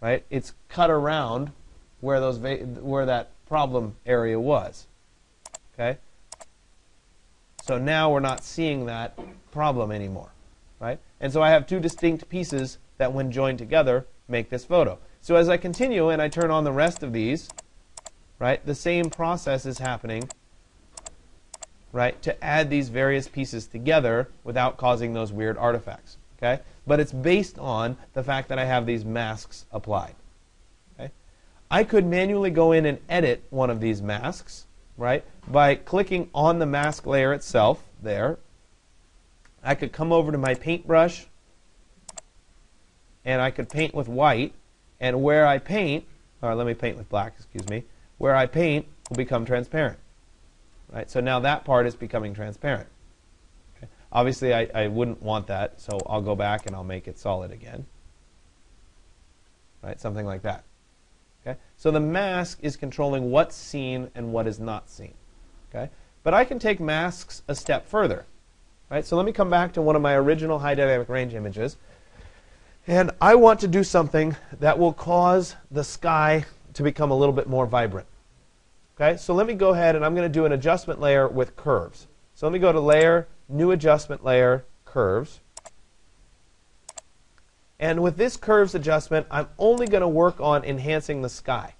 right, it's cut around where those where that problem area was. Okay? So now we're not seeing that problem anymore, right? And so I have two distinct pieces that when joined together make this photo. So as I continue and I turn on the rest of these, right, the same process is happening, right, to add these various pieces together without causing those weird artifacts, okay? But it's based on the fact that I have these masks applied. Okay? I could manually go in and edit one of these masks, right, by clicking on the mask layer itself there. I could come over to my paintbrush and I could paint with white and where I paint, or let me paint with black, excuse me, where I paint will become transparent. Right? So now that part is becoming transparent. Okay? Obviously, I, I wouldn't want that, so I'll go back and I'll make it solid again. Right? Something like that. Okay? So the mask is controlling what's seen and what is not seen. Okay? But I can take masks a step further. Right? So let me come back to one of my original high dynamic range images. And I want to do something that will cause the sky to become a little bit more vibrant. Okay, so let me go ahead and I'm going to do an adjustment layer with curves. So let me go to Layer, New Adjustment Layer, Curves. And with this curves adjustment, I'm only going to work on enhancing the sky.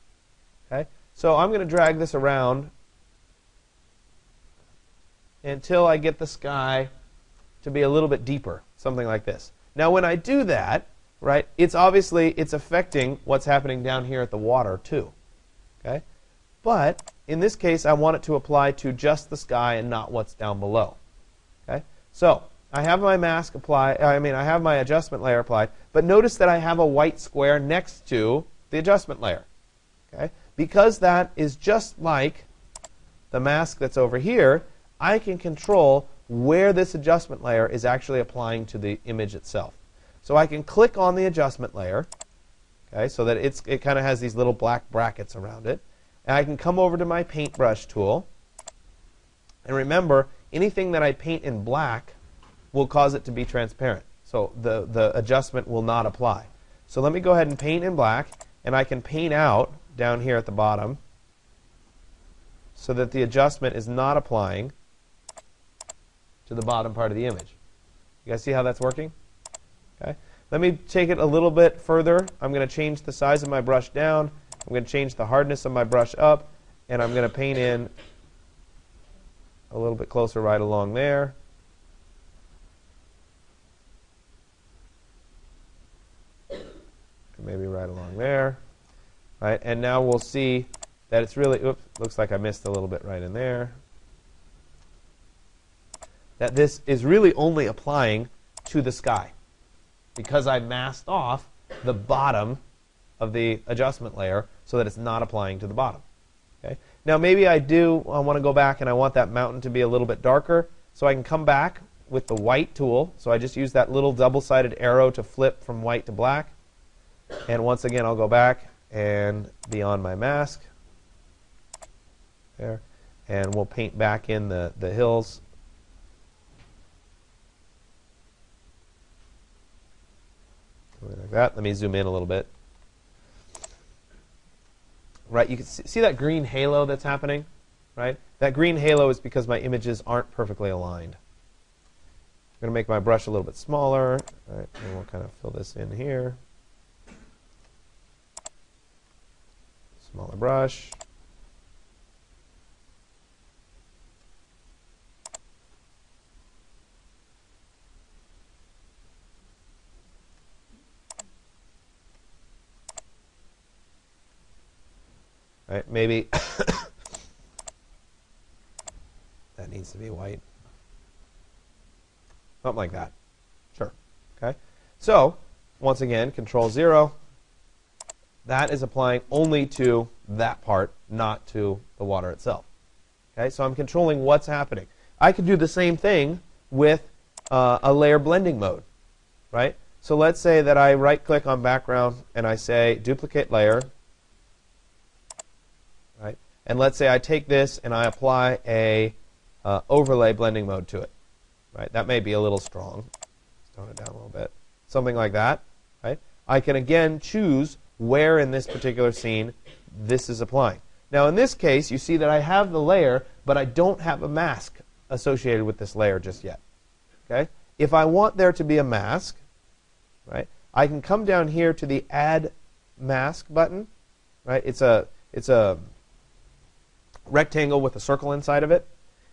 Okay, so I'm going to drag this around until I get the sky to be a little bit deeper, something like this. Now when I do that, right, it's obviously it's affecting what's happening down here at the water too. Okay? But in this case, I want it to apply to just the sky and not what's down below. Okay? So I have my mask applied, I mean, I have my adjustment layer applied, but notice that I have a white square next to the adjustment layer. Okay? Because that is just like the mask that's over here, I can control where this adjustment layer is actually applying to the image itself. So I can click on the adjustment layer, okay, so that it's, it kind of has these little black brackets around it. And I can come over to my paintbrush tool. And remember, anything that I paint in black will cause it to be transparent. So the, the adjustment will not apply. So let me go ahead and paint in black. And I can paint out down here at the bottom so that the adjustment is not applying to the bottom part of the image. You guys see how that's working? Okay. Let me take it a little bit further. I'm going to change the size of my brush down. I'm going to change the hardness of my brush up. And I'm going to paint in a little bit closer right along there. Maybe right along there. Right, and now we'll see that it's really, oops, looks like I missed a little bit right in there. That this is really only applying to the sky because I masked off the bottom of the adjustment layer so that it's not applying to the bottom. Okay? Now maybe I do I want to go back and I want that mountain to be a little bit darker, so I can come back with the white tool. So I just use that little double-sided arrow to flip from white to black. And once again, I'll go back and be on my mask. There. And we'll paint back in the, the hills. Like that. Let me zoom in a little bit. Right, you can see, see that green halo that's happening? Right? That green halo is because my images aren't perfectly aligned. I'm going to make my brush a little bit smaller. And we'll kind of fill this in here. Smaller brush. Right, maybe that needs to be white. Something like that. Sure. Okay. So, once again, control 0. That is applying only to that part, not to the water itself. Okay, so I'm controlling what's happening. I could do the same thing with uh, a layer blending mode, right? So let's say that I right click on background and I say duplicate layer, right? and let's say I take this and I apply a uh, overlay blending mode to it. Right? That may be a little strong. Let's tone it down a little bit. Something like that. Right? I can again choose where in this particular scene this is applying. Now in this case, you see that I have the layer, but I don't have a mask associated with this layer just yet. Okay? If I want there to be a mask, right, I can come down here to the Add Mask button. Right? It's a it's a rectangle with a circle inside of it.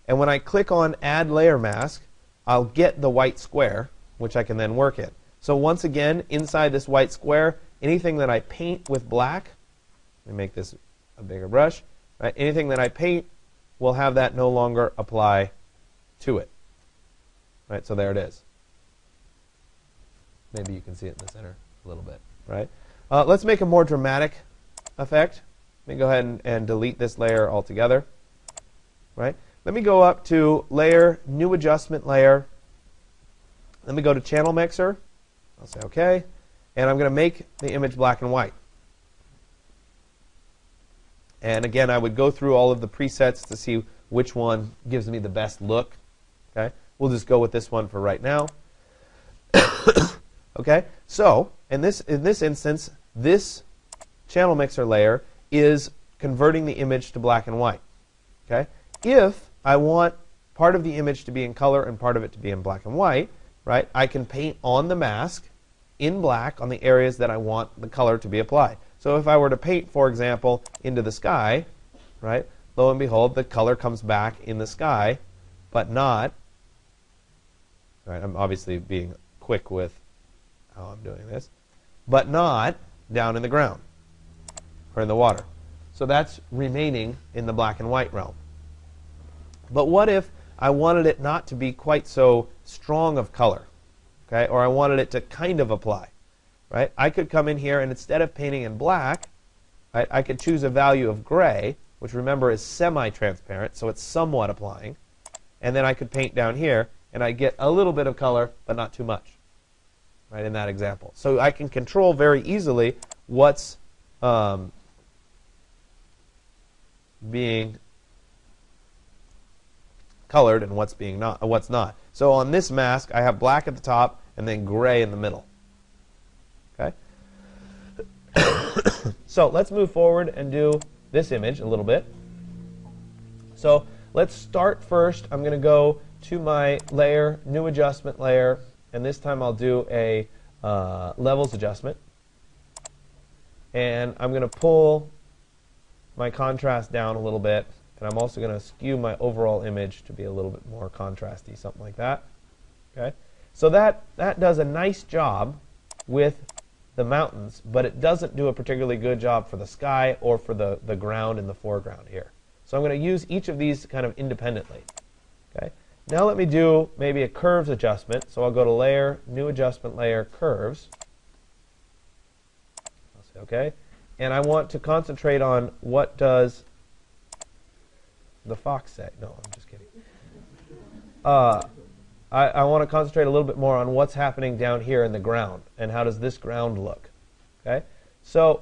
And when I click on Add Layer Mask, I'll get the white square, which I can then work in. So once again, inside this white square, anything that I paint with black, let me make this a bigger brush, right? anything that I paint will have that no longer apply to it. Right, so there it is. Maybe you can see it in the center a little bit, right? Uh, let's make a more dramatic effect. Let me go ahead and, and delete this layer altogether. Right? Let me go up to Layer, New Adjustment Layer. Let me go to Channel Mixer. I'll say OK. And I'm going to make the image black and white. And again, I would go through all of the presets to see which one gives me the best look. Okay? We'll just go with this one for right now. okay? So, in this, in this instance, this channel mixer layer is converting the image to black and white. Okay? If I want part of the image to be in color and part of it to be in black and white, right, I can paint on the mask in black on the areas that I want the color to be applied. So if I were to paint, for example, into the sky, right, lo and behold, the color comes back in the sky, but not, right, I'm obviously being quick with how I'm doing this, but not down in the ground or in the water. So that's remaining in the black and white realm. But what if I wanted it not to be quite so strong of color, okay? Or I wanted it to kind of apply, right? I could come in here and instead of painting in black, right, I could choose a value of gray, which remember is semi-transparent, so it's somewhat applying. And then I could paint down here, and I get a little bit of color, but not too much, right, in that example. So I can control very easily what's um, being colored and what's being not what's not. So on this mask, I have black at the top and then gray in the middle. Okay. so let's move forward and do this image a little bit. So let's start first. I'm going to go to my layer, new adjustment layer, and this time I'll do a uh, levels adjustment. And I'm going to pull my contrast down a little bit. And I'm also going to skew my overall image to be a little bit more contrasty, something like that. Okay, So that, that does a nice job with the mountains, but it doesn't do a particularly good job for the sky or for the, the ground in the foreground here. So I'm going to use each of these kind of independently. Okay. Now let me do maybe a curves adjustment. So I'll go to Layer, New Adjustment Layer, Curves. I'll say OK and I want to concentrate on what does the fox say? No, I'm just kidding. Uh, I, I want to concentrate a little bit more on what's happening down here in the ground and how does this ground look. Okay, so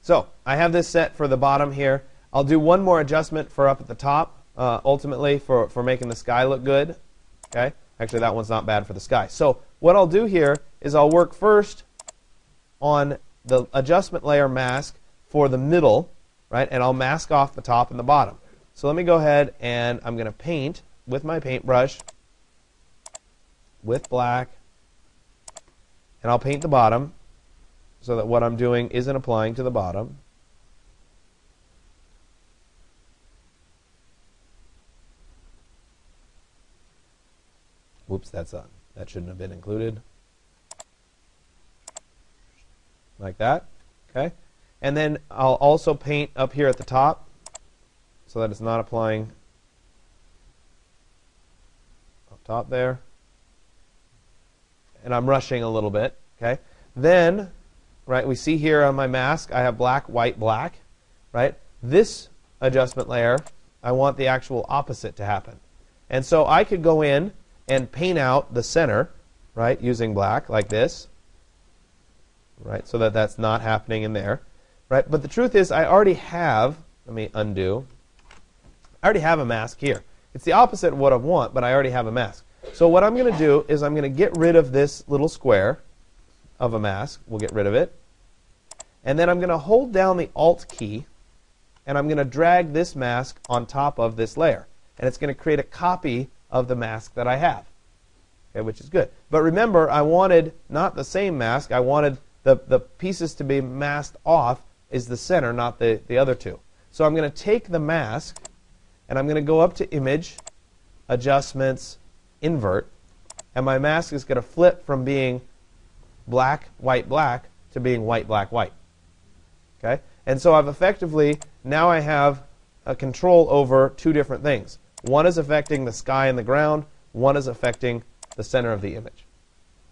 so I have this set for the bottom here. I'll do one more adjustment for up at the top, uh, ultimately for, for making the sky look good. Okay, actually that one's not bad for the sky. So what I'll do here is I'll work first on the adjustment layer mask for the middle, right? And I'll mask off the top and the bottom. So let me go ahead and I'm going to paint with my paintbrush with black. And I'll paint the bottom so that what I'm doing isn't applying to the bottom. Whoops, that's on. That shouldn't have been included. Like that. Okay. And then I'll also paint up here at the top so that it's not applying up top there. And I'm rushing a little bit. Okay. Then, right, we see here on my mask I have black, white, black. Right. This adjustment layer, I want the actual opposite to happen. And so I could go in and paint out the center, right, using black like this, right, so that that's not happening in there, right? But the truth is, I already have, let me undo, I already have a mask here. It's the opposite of what I want, but I already have a mask. So what I'm going to do is I'm going to get rid of this little square of a mask. We'll get rid of it. And then I'm going to hold down the Alt key, and I'm going to drag this mask on top of this layer. And it's going to create a copy of the mask that I have, okay, which is good. But remember, I wanted not the same mask. I wanted the, the pieces to be masked off is the center, not the, the other two. So I'm going to take the mask, and I'm going to go up to Image, Adjustments, Invert, and my mask is going to flip from being black, white, black to being white, black, white. Okay? And so I've effectively, now I have a control over two different things. One is affecting the sky and the ground. One is affecting the center of the image.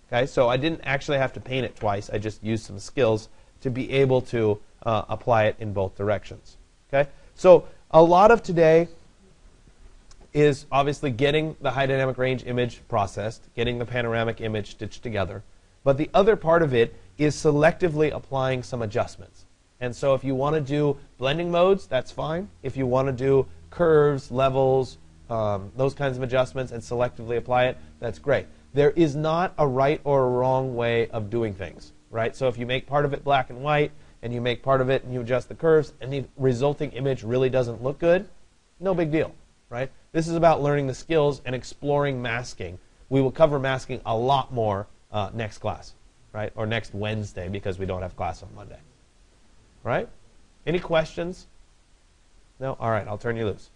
Okay, so I didn't actually have to paint it twice. I just used some skills to be able to uh, apply it in both directions. Okay, so a lot of today is obviously getting the high dynamic range image processed, getting the panoramic image stitched together. But the other part of it is selectively applying some adjustments. And so if you want to do blending modes, that's fine. If you want to do curves, levels, um, those kinds of adjustments and selectively apply it, that's great. There is not a right or a wrong way of doing things, right? So if you make part of it black and white and you make part of it and you adjust the curves and the resulting image really doesn't look good, no big deal, right? This is about learning the skills and exploring masking. We will cover masking a lot more uh, next class, right? Or next Wednesday because we don't have class on Monday. Right? Any questions? No? All right, I'll turn you loose.